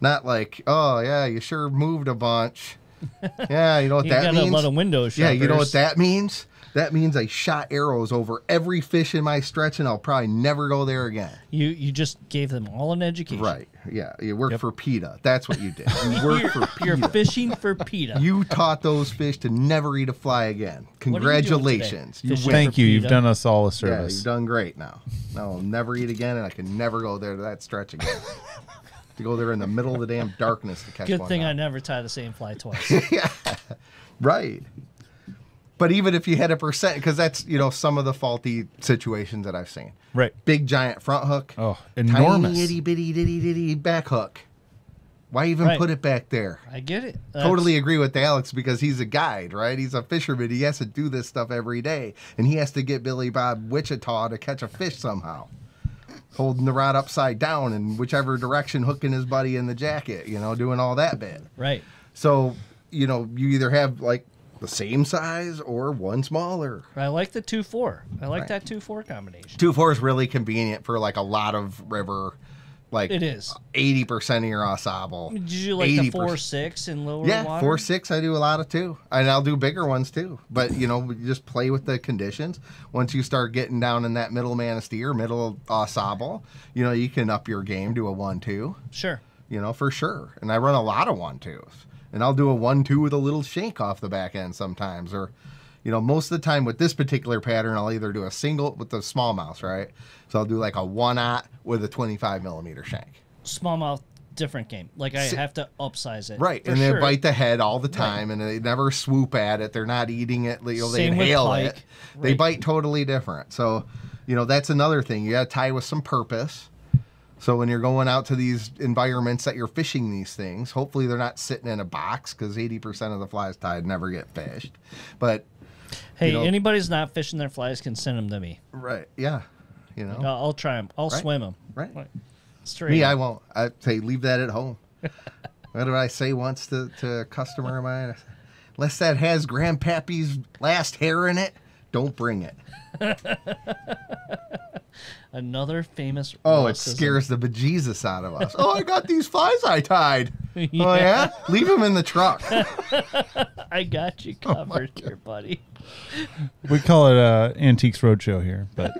Not like, oh yeah, you sure moved a bunch. [laughs] Yeah, you know what You that got means. a lot of window shoppers. yeah, you know what that means? That means I shot arrows over every fish in my stretch, and I'll probably never go there again. You you just gave them all an education. Right? Yeah, you worked Yep. for PETA. That's what you did. You [laughs] worked for You're fishing for PETA. You taught those fish to never eat a fly again. What are you? Congratulations. You win. Thank for you. You've done us all a service. Yeah, service. you've done great now. Now I'll never eat again, and I can never go there to that stretch again. [laughs] to go there in the middle of the damn darkness to catch Good one. Good thing now. I never tie the same fly twice. [laughs] yeah. Right. But even if you had a percent, because that's you know some of the faulty situations that I've seen. right. Big giant front hook. Oh, enormous. Tiny itty bitty ditty ditty back hook. Why even Right. put it back there? I get it. That's- Totally agree with Alex because he's a guide, right? He's a fisherman. He has to do this stuff every day, and he has to get Billy Bob Wichita to catch a fish somehow, holding the rod upside down in whichever direction, hooking his buddy in the jacket, you know, doing all that bit. Right. So, you know, you either have like the same size or one smaller. I like the two four. I like Right. that two four combination. Two four is really convenient for like a lot of river, like It is. eighty percent of your ensemble. Did you like the 80%. four six in lower Yeah, water? four six. I do a lot of two, and I'll do bigger ones too. But you know, you just play with the conditions. Once you start getting down in that middle Manistee middle ensemble, you know, you can up your game to a one two. Sure. You know, for sure. And I run a lot of one twos, and I'll do a one two with a little shank off the back end sometimes, or. You know, most of the time with this particular pattern, I'll either do a single with the smallmouth, right? So I'll do like a one aught with a 25 millimeter shank. Smallmouth, different game. Like I have to upsize it. Right, and sure. they bite the head all the time, and they never swoop at it. They're not eating it. You know, they Same with inhale it. They bite totally different. So, you know, that's another thing. You got to tie with some purpose. So when you're going out to these environments that you're fishing these things, hopefully they're not sitting in a box because 80% of the flies tied never get fished. But Hey, you know- anybody's not fishing their flies can send them to me. right, yeah, you know, I'll, I'll try them. I'll Right. swim them. right. Straight. Me. I won't. I say leave that at home. [laughs] what did I say once to, to a customer of mine? Unless that has Grandpappy's last hair in it, don't bring it. [laughs] Another famous. Oh, it scares the bejesus out of us. oh, I got these flies I tied. [laughs] Oh yeah, leave them in the truck. [laughs] I got you Oh covered here, buddy. We call it uh, Antiques Roadshow here, but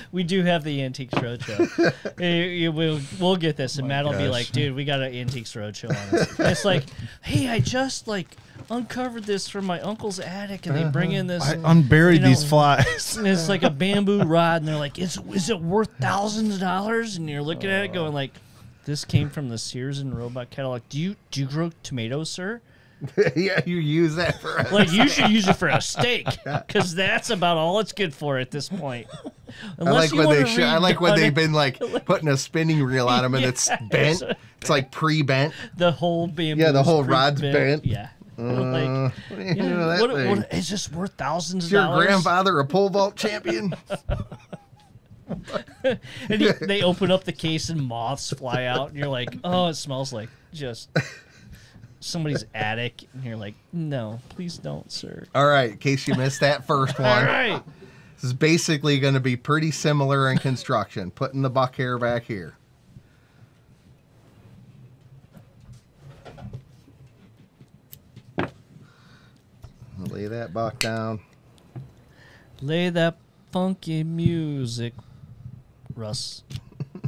[laughs] We do have the Antiques Roadshow. You- you- we'll, we'll get this, and Matt will be like, "Dude, we got an Antiques Roadshow on us." And it's like, "Hey, I just like uncovered this from my uncle's attic, and they uh-huh. bring in this." I unburied you know, these flies. and it's like a [laughs] bamboo rod, and they're like, "Is is it worth thousands of dollars?" And you're looking at it, oh. going like, "This came from the Sears and Roebuck catalog. Do you do you grow tomatoes, sir? [laughs] yeah, you use that for. Like you should use it for a [laughs] steak, because that's about all it's good for at this point." I like when they. I like when they've been like putting a spinning reel on them and it's bent. it's- It's like pre-bent. the whole bamboo. Yeah, the whole rod's bent. Yeah. Uh, like, you do yeah, what, thing? what, is this worth thousands Is of your dollars? grandfather a pole vault champion? [laughs] And he, they open up the case and moths fly out, and you're like, oh, it smells like just somebody's attic. And you're like, no, please don't, sir. All right, in case you missed that first [laughs] one. right. This is basically going to be pretty similar in construction. Putting the buck hair back here. Lay that buck down. Lay that funky music, Russ.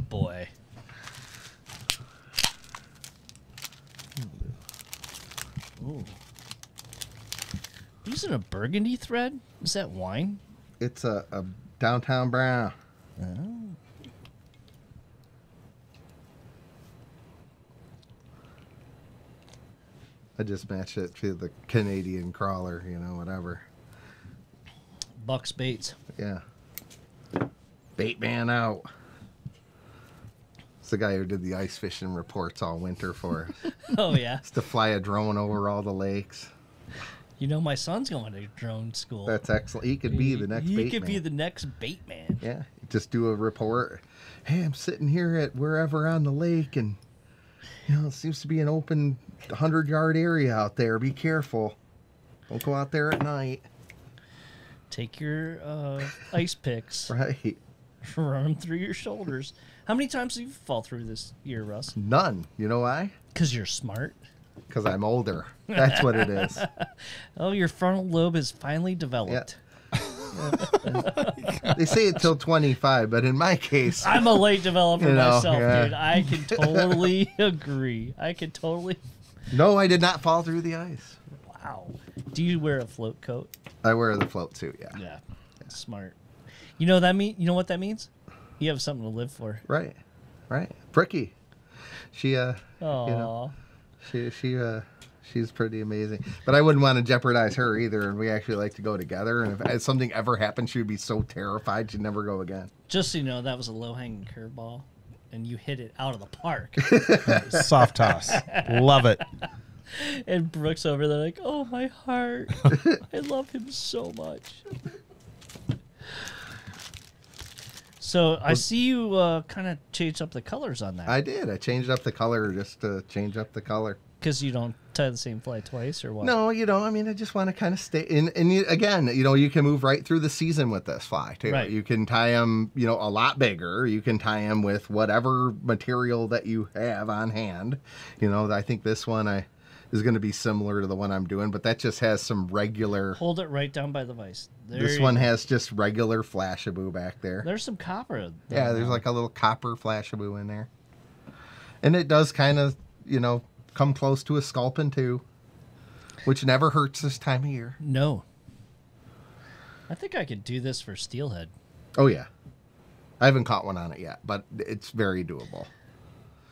Boy. Ooh. Using a burgundy thread? Is that wine? It's a, a downtown brown. Oh. I just matched it to the Canadian crawler, you know, whatever. Bucks baits. Yeah. Bait man out. It's the guy who did the ice fishing reports all winter for us. [laughs] Oh yeah. It's to fly a drone over all the lakes. You know my son's going to drone school. That's excellent. He could be the next He bait could man. be the next bait man. Yeah, just do a report. Hey, I'm sitting here at wherever on the lake, and you know it seems to be an open hundred yard area out there. Be careful. Don't go out there at night. Take your uh, ice picks, [laughs] Right? [laughs] run them through your shoulders. How many times have you fall through this year, Russ? None. You know why? Because you're smart. Because I'm older. That's what it is. [laughs] Oh, your frontal lobe is finally developed. They say it till 25, but in my case, I'm a late developer You know, myself, yeah. dude. I can totally agree. I can totally. No, I did not fall through the ice. Wow. Do you wear a float coat? I wear the float suit. Yeah. Yeah. Smart. You know that mean? You know what that means? You have something to live for. Right. Right. Bricky. She uh. Oh. You know. She she uh she's pretty amazing. But I wouldn't want to jeopardize her either. And we actually like to go together. And if, if something ever happened, she would be so terrified she'd never go again. Just so you know, that was a low hanging curveball, and you hit it out of the park. [laughs] Soft toss. Love it. [laughs] and Brooks over there like, "Oh my heart, [laughs] I love him so much." So I see you uh, kind of change up the colors on that I did. I changed up the color just to change up the color. because you don't tie the same fly twice, or what? No, you know, I mean, I just want to kind of stay in. And you, again, you know, you can move right through the season with this fly too. Right. You can tie them, you know, a lot bigger. You can tie them with whatever material that you have on hand. You know, I think this one I is going to be similar to the one I'm doing, but that just has some regular. Hold it right down by the vise. There This one go. has just regular flashabou back there. There's some copper. Yeah, there's like a little copper flashabou in there. And it does kind of, you know, come close to a sculpin too, which never hurts this time of year. no. I think I could do this for steelhead. Oh yeah. I haven't caught one on it yet, but it's very doable.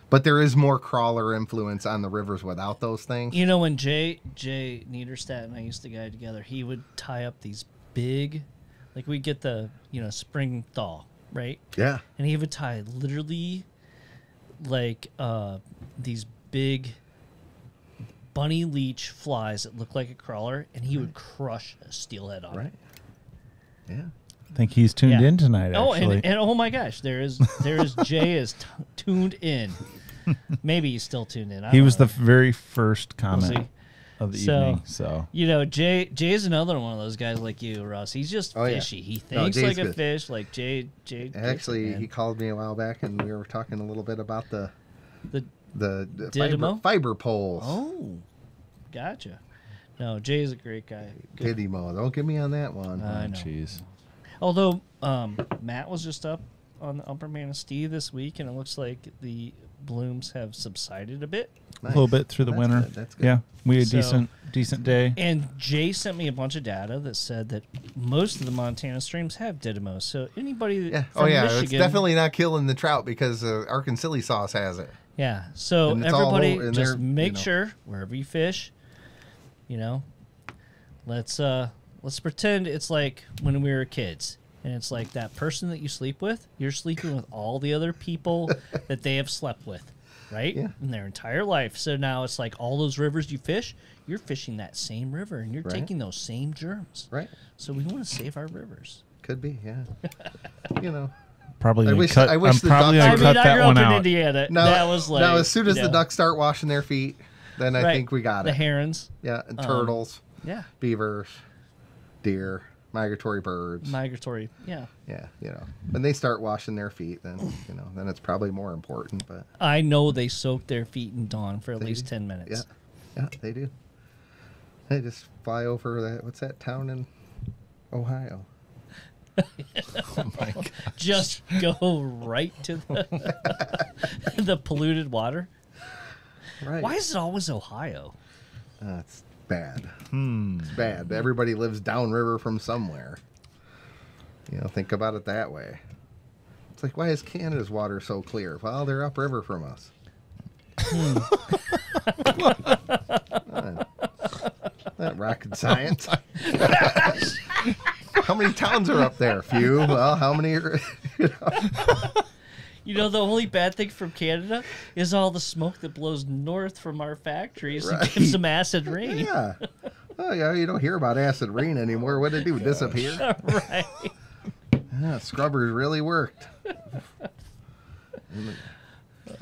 But there is more crawler influence on the rivers without those things. You know, when Jay Jay Niederstadt and I used to guide together, he would tie up these big, like we get the you know spring thaw, right? Yeah. And he would tie literally like uh these big bunny leech flies that look like a crawler, and he would crush a steelhead on Right. it. Yeah. I think he's tuned Yeah. in tonight. Oh, Actually, and, and oh my gosh, there is there is [laughs] Jay is t- tuned in. Maybe he's still tuned in. I he was know. the very first comment see. of the So- evening. So You know, Jay Jay's another one of those guys like you, Russ. He's just Oh, yeah. fishy. He thinks Jay's like a fish. Like Jay Jay. Actually, man. he called me a while back and we were talking a little bit about the the the, the fiber, fiber poles. oh, gotcha. No, Jay is a great guy. Good. Didymo. Don't get me on that one. I know. jeez. Although um, Matt was just up on the Upper Manistee this week, and it looks like the blooms have subsided a bit. A little bit through the That's winter. good, That's good. Yeah, we had So- decent decent day. And Jay sent me a bunch of data that said that most of the Montana streams have Didymos. So anybody Yeah. from Oh yeah. Michigan, It's definitely not killing the trout because uh, Arkansas sauce has it. Yeah. So And it's all everybody over- and just they're, you make know. sure wherever you fish, you know, let's uh let's pretend it's like when we were kids. And it's like that person that you sleep with, you're sleeping with all the other people [laughs] that they have slept with, right? Yeah. In their entire life. So now it's like all those rivers you fish, you're fishing that same river and you're Right. taking those same germs. Right. So we want to save our rivers. Could be. Yeah. [laughs] you know. Probably I wish- cut. I wish I'm the probably ducks gonna were- cut I that grew one up in out. Indiana. Now, that was like now as soon as you the ducks start washing their feet, then I right, think we got it. the herons. yeah, and um, turtles, Yeah. beavers, deer, migratory birds. Migratory. Yeah. yeah, you know, when they start washing their feet, then you know, then it's probably more important. But I know they soak their feet in Dawn for at They least do. 10 minutes. yeah, yeah, they do. They just fly over that. What's that town in Ohio? [laughs] Just go right to the, [laughs] the polluted water. Right. Why is it always Ohio? That's bad. Hmm. It's bad. Everybody lives downriver from somewhere. You know, think about it that way. It's like, why is Canada's water so clear? Well, they're upriver from us. [laughs] Not rocket science. How many towns are up there? Few. Well, how many are? [laughs] You know, the only bad thing from Canada is all the smoke that blows north from our factories and gives Right. them acid rain. yeah. Oh yeah, you don't hear about acid rain anymore. What did it do? Disappear? [laughs] right. Yeah, scrubbers really worked.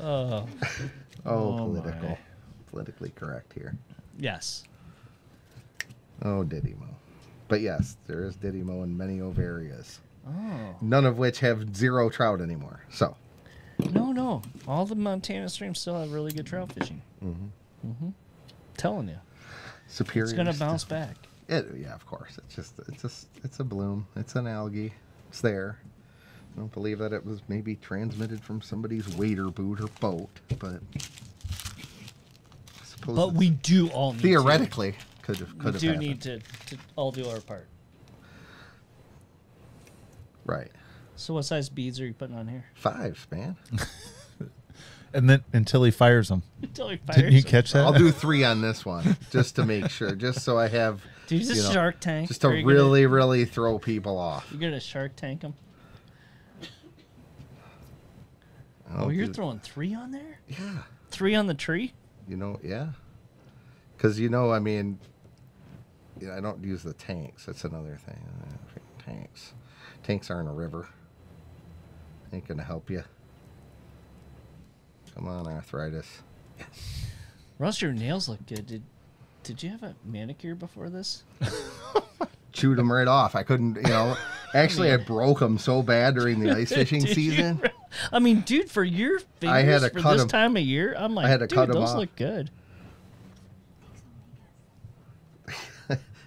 Oh, Oh, Oh, political. my. Politically correct here. yes. Oh, Didymo. But yes, there is Didymo in many of areas. Oh. None of which have zero trout anymore. So, No, no. All the Montana streams still have really good trout fishing. Mm-hmm. Mm-hmm. Telling you. superior. It's going to still- bounce back. It, yeah, of course. It's just it's just it's a bloom. It's an algae. It's there. I don't believe that it was maybe transmitted from somebody's wader boot or boat, but I suppose But we do all need theoretically could have could We have do happened. need to, to all do our part. right So, what size beads are you putting on here? five man. [laughs] And then until he fires them. [laughs] Until he fires. Didn't you fires catch that? I'll do [laughs] three on this one just to make sure, just so I have Dude, is this you know, Shark Tank? just to Are you gonna- really really throw people off. You're gonna Shark Tank them? I'll Oh, you're do- throwing three on there? yeah. Three on the tree? You know, yeah. Because you know, I mean, you know, I don't use the tanks. That's another thing. Tanks, tanks aren't a river. Ain't gonna help you. Come on, arthritis. Russ, your nails look good. Did Did you have a manicure before this? [laughs] Chewed them right off. I couldn't, you know. [laughs] Actually, I broke them so bad during the [laughs] ice fishing Did you season. I mean, dude, for your fingers I had to for cut this time of year, I'm like, had to dude, cut those off. look good.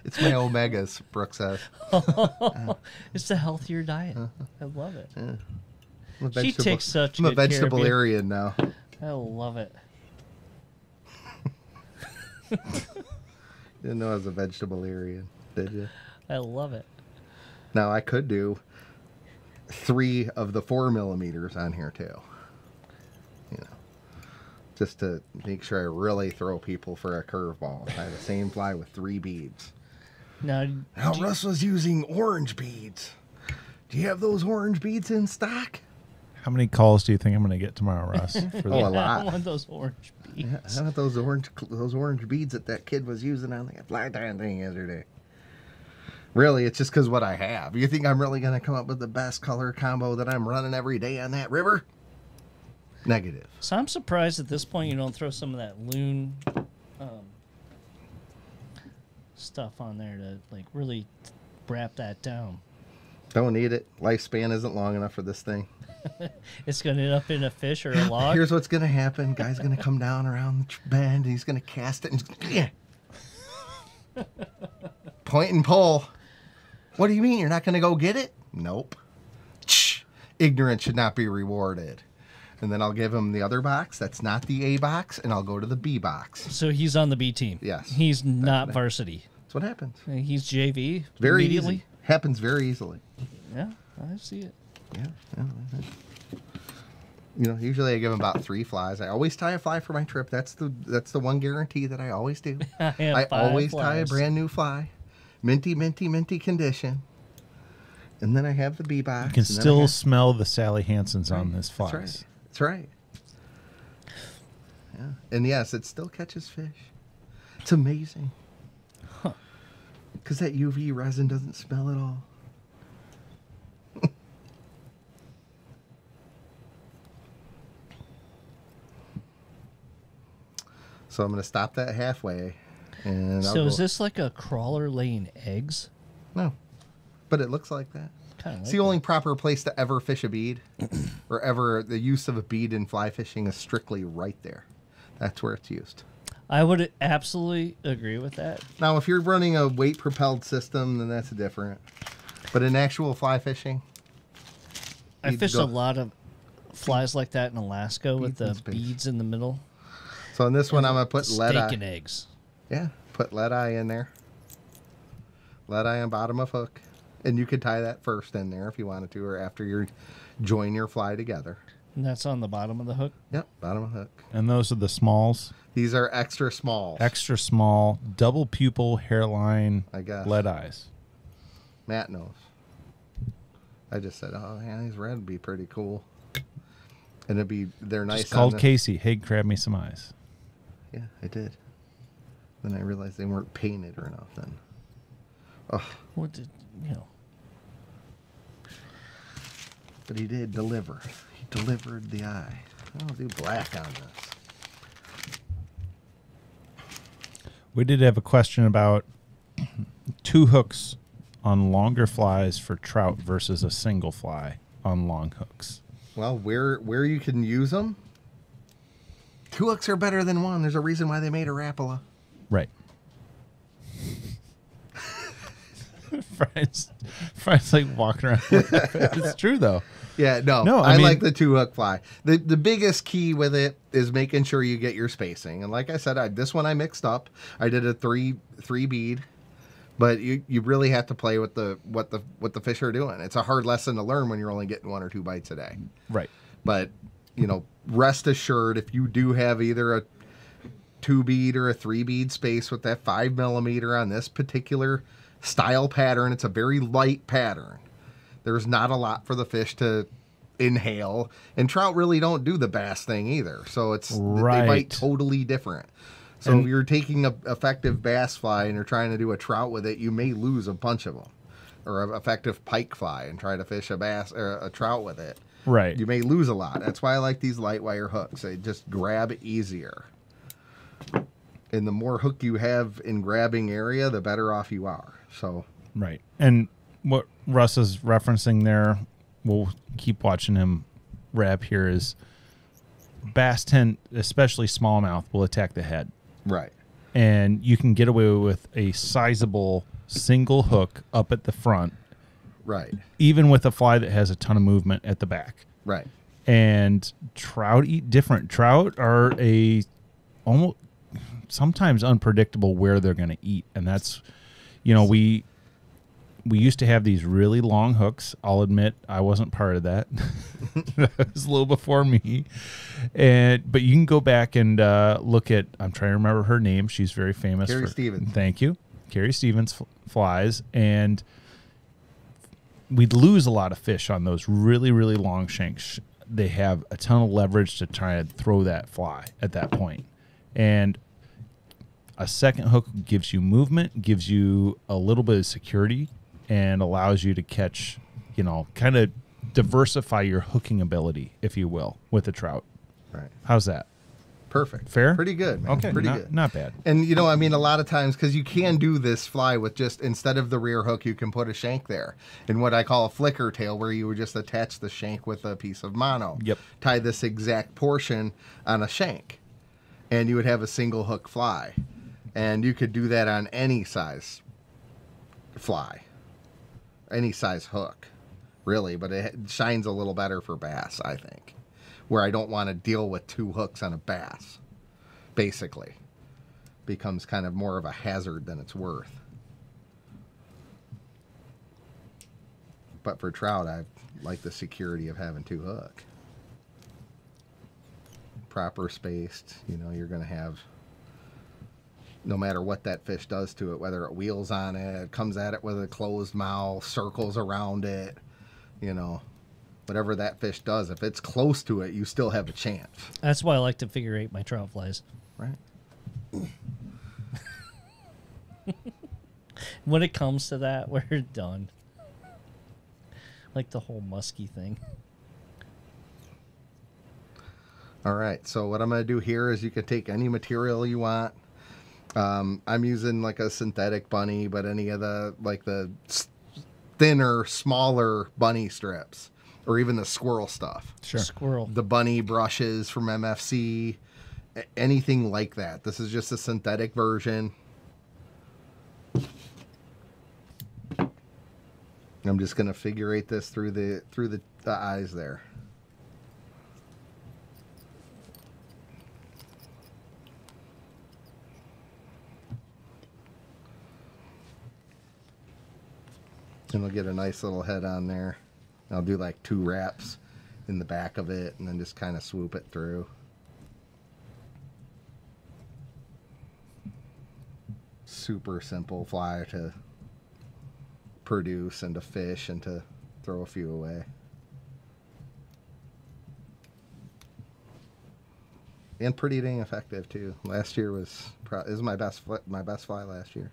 It's my omegas, Brooke says. [laughs] it's a healthier diet. I love it. I'm She takes such I'm a of now. I love it. [laughs] Didn't know I was a vegetabiliarian, did you? I love it. Now I could do three of the four millimeters on here too. You know, just to make sure I really throw people for a curveball. I had the same fly with three beads. Now, Now Russ was using orange beads. Do you have those orange beads in stock? How many calls do you think I'm going to get tomorrow, Russ? [laughs] For Oh, a lot. I want those orange beads. Yeah, I want those orange those orange beads that that kid was using on that fly tying thing yesterday. Really, it's just because what I have. You think I'm really gonna come up with the best color combo that I'm running every day on that river? Negative. So I'm surprised at this point you don't throw some of that loon stuff on there to like really wrap that down. Don't need it. Lifespan isn't long enough for this thing. [laughs] It's gonna end up in a fish or a [laughs] log. Here's what's gonna happen. Guy's gonna come down around the bend. And he's gonna cast it and yeah. [laughs] point and pull. What do you mean you're not gonna go get it? Nope. Shh. Ignorance should not be rewarded. And then I'll give him the other box. That's not the A box, and I'll go to the B box. so he's on the B team. Yes. He's not Definitely. varsity. That's what happens. He's JV. Very easily. Happens very easily. Yeah, I see it. Yeah. yeah, yeah. You know, usually I give him about three flies. I always tie a fly for my trip. That's the that's the one guarantee that I always do. [laughs] I, I five always tie a brand new fly, minty, minty, minty condition, and then I have the bee box. you can and then I still have- smell the Sally Hansens on Right, this That's right. That's right. Yeah, and yes, it still catches fish. It's amazing. Huh. Because that UV resin doesn't smell at all. [laughs] so I'm going to stop that halfway. And I'll So is go- this like a crawler laying eggs? No. But it looks like that. Of It's like the only proper place to ever fish a bead, [clears throat] or ever the use of a bead in fly fishing is strictly right there. That's where it's used. I would absolutely agree with that. Now, if you're running a weight propelled system, then that's different. But in actual fly fishing, I fished a lot of flies like that in Alaska with Beads in the beads in the middle. so in this one, I'm gonna put lead eye. and eggs. Yeah, put lead eye in there. Lead eye on bottom of hook, and you could tie that first in there if you wanted to, or after you join your fly together. And that's on the bottom of the hook. Yep, bottom of the hook. And those are the smalls, These are extra small. extra small, double pupil hairline, I guess. lead eyes. Matt knows. I just said, oh yeah, these red would be pretty cool. And it'd be they're nice. Just called Casey. Hey, grab me some eyes. Yeah, I did. Then I realized they weren't painted or nothing. Oh, What did you know? But he did deliver. He delivered the eye. I'll do black on this. We did have a question about two hooks on longer flies for trout versus a single fly on long hooks. Well, where where you can use them, two hooks are better than one. There's a reason why they made a Rapala. Right. [laughs] Brian's, Brian's like walking around. [laughs] it's true though. Yeah, no, No, I, I mean- like the two hook fly. the The biggest key with it is making sure you get your spacing. And like I said, I, this one I mixed up. I did a three three bead, but you you really have to play with the what the what the fish are doing. It's a hard lesson to learn when you're only getting one or two bites a day. Right. But you know, rest assured, if you do have either a two bead or a three bead space with that five millimeter on this particular style pattern, it's a very light pattern. There's not a lot for the fish to inhale, and trout really don't do the bass thing either. So it's they Right. bite totally different. So And- if you're taking a effective bass fly and you're trying to do a trout with it, you may lose a bunch of them, or an effective pike fly and try to fish a bass or a trout with it Right. you may lose a lot. That's why I like these light wire hooks. They just grab easier. And the more hook you have in grabbing area, the better off you are. So Right. And what Russ is referencing there, we'll keep watching him rap here, is bass tend, especially smallmouth, will attack the head. right, And you can get away with a sizable single hook up at the front, right, even with a fly that has a ton of movement at the back. right. And trout eat different. Trout are a almost sometimes unpredictable where they're going to eat, and that's you know we we used to have these really long hooks. I'll admit I wasn't part of that. [laughs] that was a little before me. And but you can go back and uh, look at. I'm trying to remember her name. She's very famous. Carrie for, Stevens. Thank you, Carrie Stevens f- flies, and we'd lose a lot of fish on those really really long shanks. They have a ton of leverage to try and throw that fly at that point, and a second hook gives you movement, gives you a little bit of security, and allows you to catch, you know, kind of diversify your hooking ability, if you will, with a trout. Right. How's that? Perfect. Fair? Pretty good. Man. Okay, Pretty not, good. not bad. And you know, I mean, a lot of times because you can do this fly with just instead of the rear hook, you can put a shank there, in what I call a flicker tail, where you would just attach the shank with a piece of mono. Yep. Tie this exact portion on a shank, and you would have a single hook fly, and you could do that on any size fly, any size hook, really. But it shines a little better for bass, I think, where I don't want to deal with two hooks on a bass basically becomes kind of more of a hazard than it's worth. But for trout, I like the security of having two hook. Proper spaced, you know, you're going to have no matter what that fish does to it, whether it wheels on it, comes at it with a closed mouth, circles around it, you know, whatever that fish does, if it's close to it, you still have a chance. That's why I like to figure eight my trout flies. Right. [laughs] When it comes to that, [laughs] we're done. Like the whole musky thing. All right. So what I'm going to do here is you can take any material you want. Um, I'm using like a synthetic bunny, but any of the like the thinner, smaller bunny strips, or even the squirrel stuff. Sure. Squirrel. The bunny brushes from MFC, anything like that. This is just a synthetic version. I'm just gonna figure eight this through the through the, the eyes there. And we'll get a nice little head on there. I'll do like two wraps in the back of it, and then just kind of swoop it through. Super simple fly to produce and to fish and to throw a few away. And pretty dang effective too. Last year was pro- is my best my best fly last year.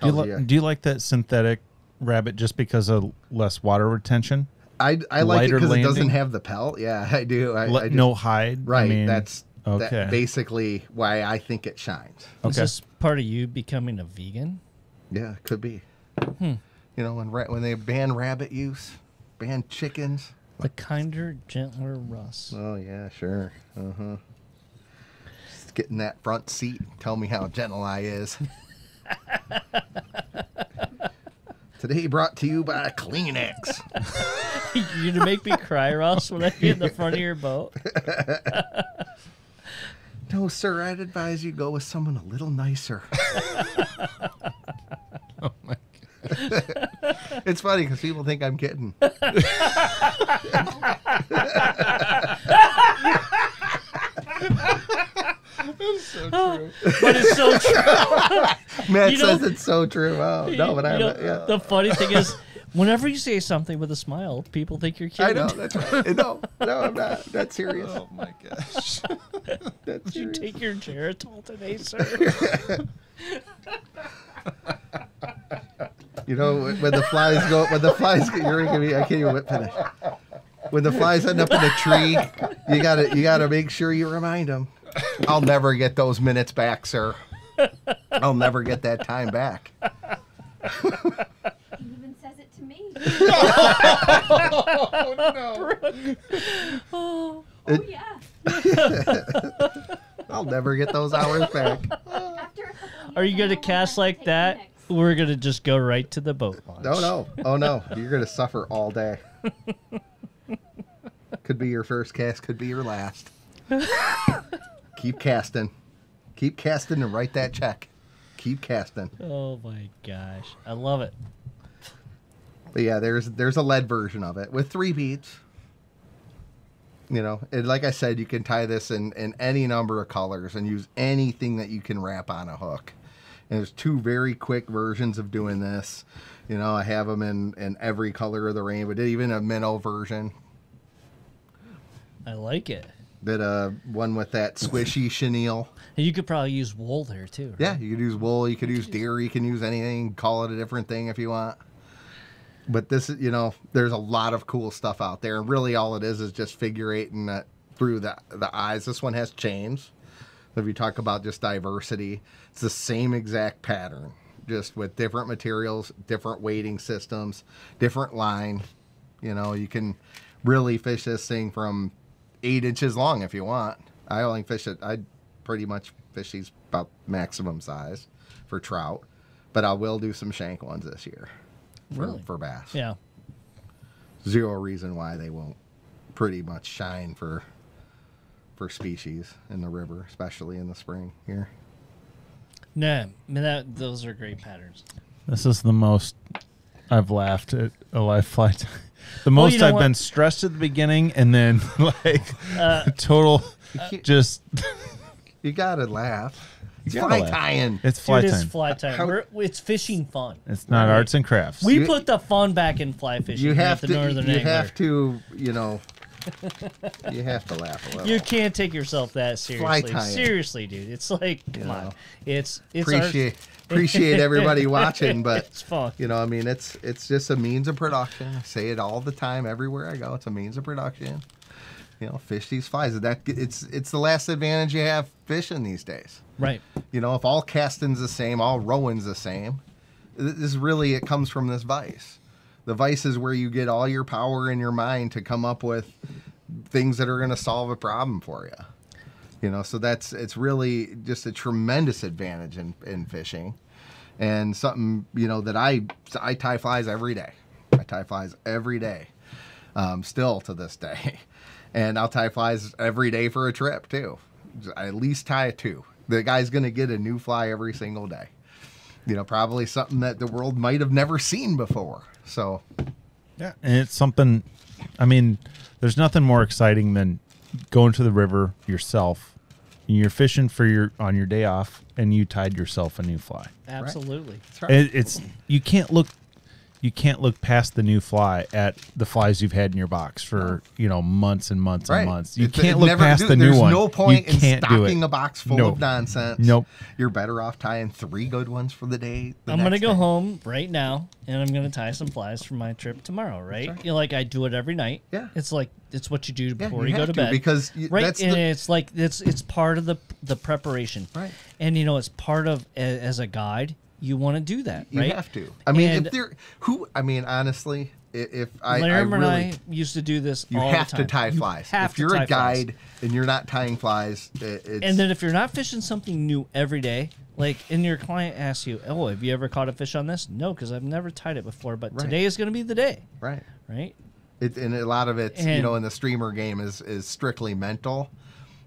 Do you, you- do you like that synthetic rabbit just because of less water retention? I, I like it because it doesn't have the pelt. Yeah, [laughs] I do. I, Le- I just- no hide. right. I mean, that's okay. that basically why I think it shines. Okay. Is this part of you becoming a vegan? Yeah, it could be. Hmm. You know, when ra- when they ban rabbit use, ban chickens. The kinder, gentler Russ. Oh yeah, sure. Uh huh. Just get in that front seat. Tell me how gentle I is. [laughs] Today brought to you by Kleenex. [laughs] you gonna make me cry, Russ, when I get in the front of your boat? [laughs] No, sir. I'd advise you go with someone a little nicer. [laughs] oh my god. It's funny because people think I'm kidding. [laughs] But it's so true. [laughs] Matt You know- says it's so true. Oh no, but I know. Yeah. The funny thing is, whenever you say something with a smile, people think you're kidding. I know. That's [laughs] right. No, no, I'm not. That's serious. Oh my gosh. That's Did you take your Geritol today, sir? You know, when the flies go, when the flies, get, you're making me. I can't even whip finish. When the flies end up in a tree, you gotta, you gotta make sure you remind them. I'll never get those minutes back, sir. I'll never get that time back. He even says it to me. [laughs] Oh, no. Oh yeah. [laughs] I'll never get those hours back. After a couple Are you gonna cast like that? We're gonna just go right to the boat launch. No, no, oh no, you're gonna suffer all day. [laughs] Could be your first cast, could be your last. Keep casting, keep casting, and write that check. Keep casting. Oh my gosh, I love it. But yeah, there's there's a lead version of it with three beads. You know, and like I said, you can tie this in, in any number of colors and use anything that you can wrap on a hook. And there's two very quick versions of doing this. You know, I have them in, in every color of the rainbow. Even a minnow version. I like it. Did a uh, one with that [laughs] squishy chenille. And you could probably use wool there too. right? Yeah, you could use wool, you could use deer, you can use anything, call it a different thing if you want. But this is, you know, there's a lot of cool stuff out there, and really all it is is just figure eighting that uh, through the the eyes. This one has chains. If you talk about just diversity, it's the same exact pattern, just with different materials, different weighting systems, different line. You know, you can really fish this thing from eight inches long if you want. I only fish it. I pretty much fish these about maximum size for trout, but I will do some shank ones this year for, Really? for bass. Yeah. Zero reason why they won't pretty much shine for for species in the river, especially in the spring here. Nah, man, that those are great patterns. This is the most I've laughed at a live fly time. The most you know I've what? been stressed at the beginning and then [laughs] like Uh, [laughs] total can't- just You gotta laugh. It's gotta fly laugh. tying. it's fly Dude, it's time. fly time. How- We're, it's fishing fun. it's not Right. arts and crafts. We You- put the fun back in fly fishing. You have at the to. Northern You Angler. have to. You know. you have to laugh a little. You can't take yourself that Fly seriously. tying. Seriously, dude. It's like, come You on. know. It's it's our- appreciate appreciate everybody [laughs] watching, but it's fun. you know, I mean, it's it's just a means of production. I say it all the time, everywhere I go. It's a means of production. You know, fish these flies. That it's it's the last advantage you have fishing these days. Right. You know, if all casting's the same, all rowing's the same, th- this really it comes from this vise. The vise is where you get all your power in your mind to come up with things that are going to solve a problem for you. You know, so that's it's really just a tremendous advantage in, in fishing, and something you know that I I tie flies every day. I tie flies every day, um, still to this day, [laughs] and I'll tie flies every day for a trip too. I at least tie two. The guy's gonna get a new fly every single day. You know, probably something that the world might have never seen before. So Yeah, and it's something I mean, there's nothing more exciting than going to the river yourself. and You're fishing for your on your day off, and you tied yourself a new fly. Absolutely. That's right. It, it's you can't look you can't look past the new fly at the flies you've had in your box for you know months and months Right. and months. You It's- can't it look never past do- the new There's one. no point you in can't do stocking a box full Nope. of nonsense. Nope. You're better off tying three good ones for the day. the I'm gonna go day. home right now, and I'm gonna tie some flies for my trip tomorrow. Right? right. You know, like I do it every night. Yeah. It's like it's what you do Yeah, before you you, go to to, bed. because you- right, that's and the- it's like it's it's part of the the preparation. Right. And you know, it's part of as a guide. You want to do that, You right? have to. I mean, And if there, who? I mean, honestly, if I, I Laram and really, I used to do this. you have to tie You flies. have if you're a flies. guide and you're not tying flies, it's And then if you're not fishing something new every day, like and your client asks you, "Oh, have you ever caught a fish on this?" No, because I've never tied it before. But Right. today is going to be the day, right. right? It, and a lot of it, you know, in the streamer game is is strictly mental.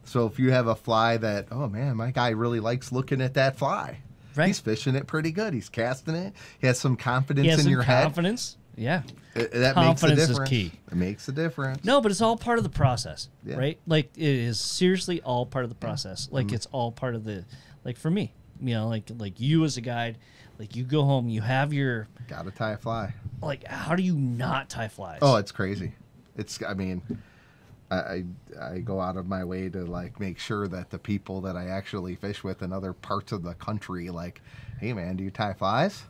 So if you have a fly that, oh man, my guy really likes looking at that fly. Right. He's fishing it pretty good. He's casting it. He has some confidence He has in some your confidence. Yeah. It- that Confidence makes is a difference. key. It makes a difference. No, but it's all part of the process, Yeah. right? Like it is seriously all part of the process. Like Mm-hmm. it's all part of the, like for me, you know, like like you as a guide, like you go home, you have your, Got to tie a fly. like how do you not tie flies? Oh, it's crazy. It's. I mean, I, I go out of my way to like make sure that the people that I actually fish with in other parts of the country, like, hey man, do you tie flies?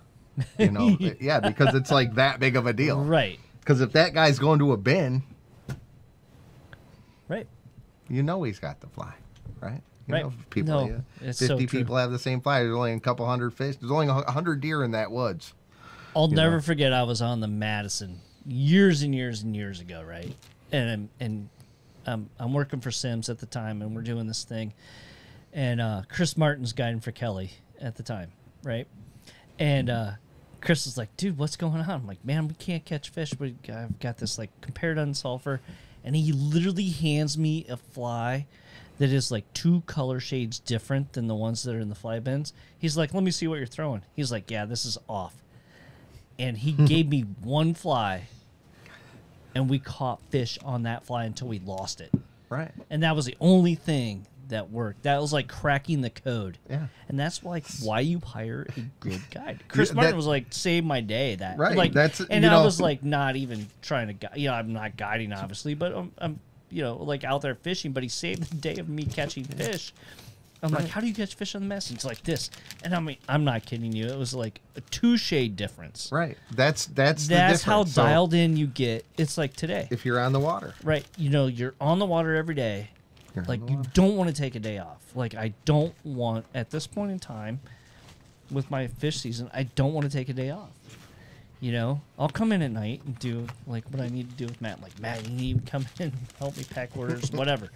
You know, [laughs] yeah, because it's like that big of a deal. right, Because if that guy's going to a bin, right. you know he's got the fly, right? You Right. know, people, No, yeah, it's so fifty people have the same fly. There's only a couple hundred fish. There's only a hundred deer in that woods. I'll never know. forget I was on the Madison years and years and years ago, right? And and um, I'm working for Simms at the time, and we're doing this thing, and uh, Chris Martin's guiding for Kelly at the time, right? And uh, Chris is like, "Dude, what's going on?" I'm like, "Man, we can't catch fish. We I've got this like Comparadun sulfur," and he literally hands me a fly that is like two color shades different than the ones that are in the fly bins. He's like, "Let me see what you're throwing." He's like, "Yeah, this is off." and he [laughs] gave me one fly and we caught fish on that fly until we lost it. Right. and that was the only thing that worked. That was like cracking the code. Yeah. and that's like why you hire a good guide. [laughs] Chris Yeah, martin that- was like save my day that. Right, like that's- and i know- was like not even trying to guide you know i'm not guiding obviously but i'm, I'm you know like out there fishing but he saved the day of me catching fish I'm like, how do you catch fish on the mess? It's like this, and I mean, I'm not kidding you. It was like a two shade difference. Right. That's that's the That's how. So dialed in you get. It's like today, if you're on the water. right? You know, you're on the water every day. You're Like you don't want to take a day off. Like I don't want at this point in time, with my fish season, I don't want to take a day off. You know, I'll come in at night and do like what I need to do with Matt. Like Matt, you need to come [laughs] in, and help me pack orders, whatever.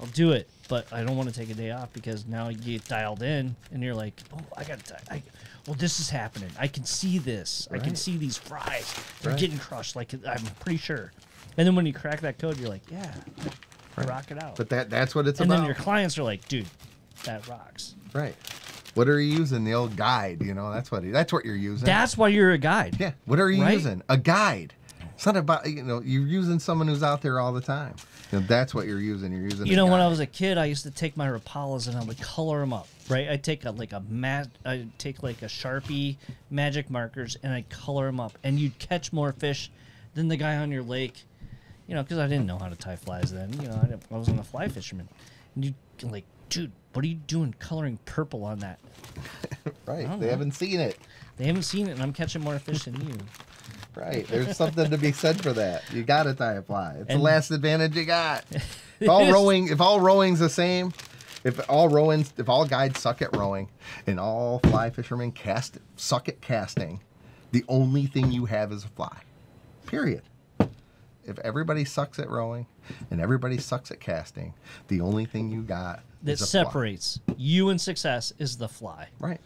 I'll do it, but I don't want to take a day off because now you get dialed in and you're like, oh, I got to. I, well, this is happening. I can see this. I can see these fries. They're Right. getting crushed. Like I'm pretty sure. And then when you crack that code, you're like, yeah, Right. rock it out. But that that's what it's and about. And then your clients are like, dude, that rocks. Right. What are you using? The old guide, you know, that's what that's what you're using. That's why you're a guide. yeah. What are you Right? using? A guide. It's not about you know, you're using someone who's out there all the time. You know, that's what you're using. You're using You know, when I was a kid, I used to take my Rapalas and I would color them up. Right? I'd take a, like a mat, I'd take like a Sharpie magic markers and I'd color them up, and you'd catch more fish than the guy on your lake. You know, because I didn't know how to tie flies then. You know, I, I wasn't a fly fisherman, and you like, dude, what are you doing coloring purple on that? [laughs] right. They know. haven't seen it. They haven't seen it, and I'm catching more fish than you. Right. There's something to be said for that. You gotta tie a fly. It's And- the last advantage you got. [laughs] If all rowing if all rowing's the same, if all rowings if all guides suck at rowing and all fly fishermen cast suck at casting, the only thing you have is a fly. Period. If everybody sucks at rowing and everybody sucks at casting, the only thing you got That is a fly. separates you and success is the fly. Right.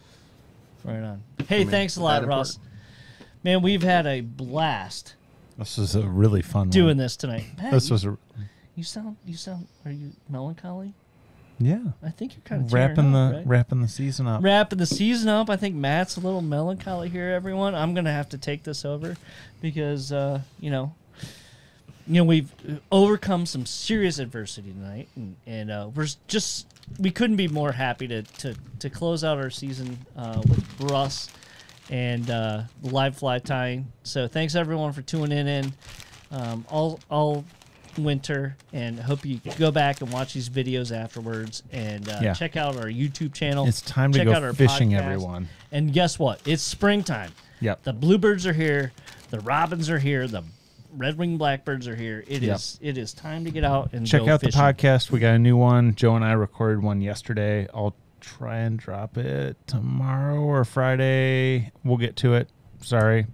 Right on. Hey, mean, thanks a lot, Russ. Man, we've had a blast This is a really fun doing one. this tonight. This you, was a, you sound you sound are you melancholy? yeah. I think you're kind of Wrapping the wrapping the season up. wrapping the season up. I think Matt's a little melancholy here, everyone. I'm gonna have to take this over because uh, you know you know we've overcome some serious adversity tonight, and, and uh, we're just we couldn't be more happy to to, to close out our season uh, with Russ and uh, live fly tying. So thanks everyone for tuning in um, all all winter, and hope you go back and watch these videos afterwards, and uh, Yeah. check out our YouTube channel. It's time to Check go out our fishing, podcast. everyone. And guess what? It's springtime. Yep. The bluebirds are here. The robins are here. The red-winged blackbirds are here. It is. Yep. It is time to get out and Check go out fishing. the podcast. We got a new one. Joe and I recorded one yesterday. I'll try and drop it tomorrow or Friday. We'll get to it. Sorry.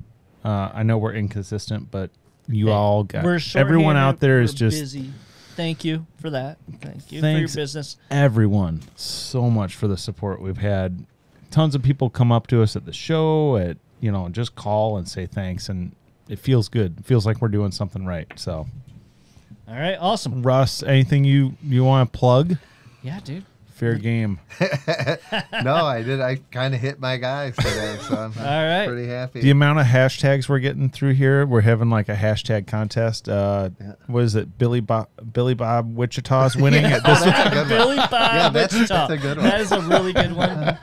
Uh, I know we're inconsistent, but you Hey, all got everyone out there is just busy. Thank you for that. Thank you Thanks. for your business. everyone so much for the support we've had. Tons of people come up to us at the show at you know just call and say thanks and it feels good. It feels like we're doing something right. So, All right. Awesome. Russ, anything you you want to plug? Yeah, dude. Fair [laughs] game. no, I did. I kind of hit my guys today, so I'm [laughs] All right. pretty happy. The amount of hashtags we're getting through here, we're having like a hashtag contest. Uh, Yeah. What is it? Billy Bob, Billy Bob Wichita's winning [laughs] Yeah, at this that's a good one. Billy Bob Yeah, that's- Wichita. that's a good one. That is a really good one.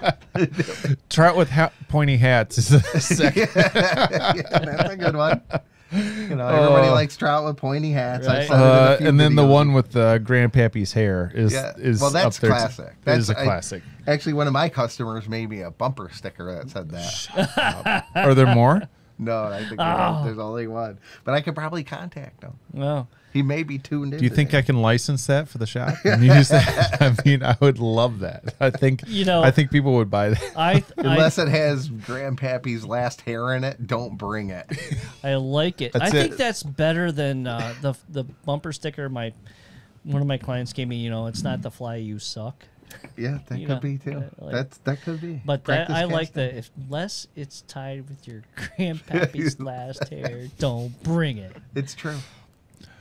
trout with ha- pointy hats. Is the second. yeah, that's a good one. You know, everybody Oh. likes trout with pointy hats. Right. I've said it in a Uh, few and then the videos. one with uh, Grandpappy's hair is Yeah. is Well, that's up there. classic. It That's- is a I- classic. Actually, one of my customers made me a bumper sticker that said that. Are there more? [laughs] no, I think Oh. there's only one. But I could probably contact him. Well, He may be tuned in. Do you think I can license that for the shop [laughs] and use that? [laughs] I mean, I would love that. I think You know- I think people would buy that. I [laughs] I, Unless it has Grandpappy's last hair in it, don't bring it. I like it. I That's think it. that's better than uh, the the bumper sticker. My one of my clients gave me. You know, it's not the fly you suck. Yeah, that You could know, be too. like- That's that could be. But that, I like casting. that. If unless it's tied with your grandpappy's last hair, don't bring it. It's true.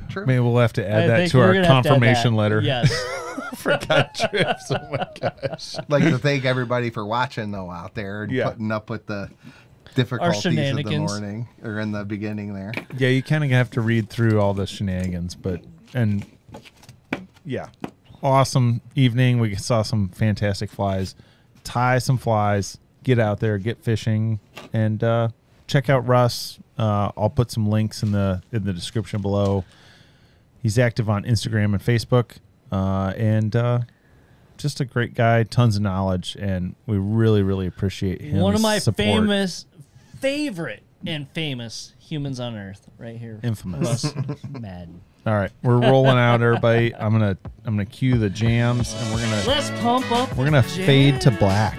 True. Maybe we'll have to add I that to our gonna have to add confirmation letter Yes. [laughs] for cut trips. Oh my gosh! like to thank everybody for watching though out there and Yeah. putting up with the difficulties of the morning or in the beginning there. Yeah, you kind of have to read through all the shenanigans, but and yeah, awesome evening. We saw some fantastic flies. Tie some flies. Get out there, get fishing, and uh, check out Russ. Uh, I'll put some links in the in the description below. He's active on Instagram and Facebook, uh, and uh, just a great guy. Tons of knowledge, and we really, really appreciate him. One of my support. famous, favorite, and famous humans on Earth, right here. Infamous. Maddin. All right, we're rolling out, everybody. I'm gonna I'm gonna cue the jams, and we're gonna Let's pump up. we're gonna fade to black.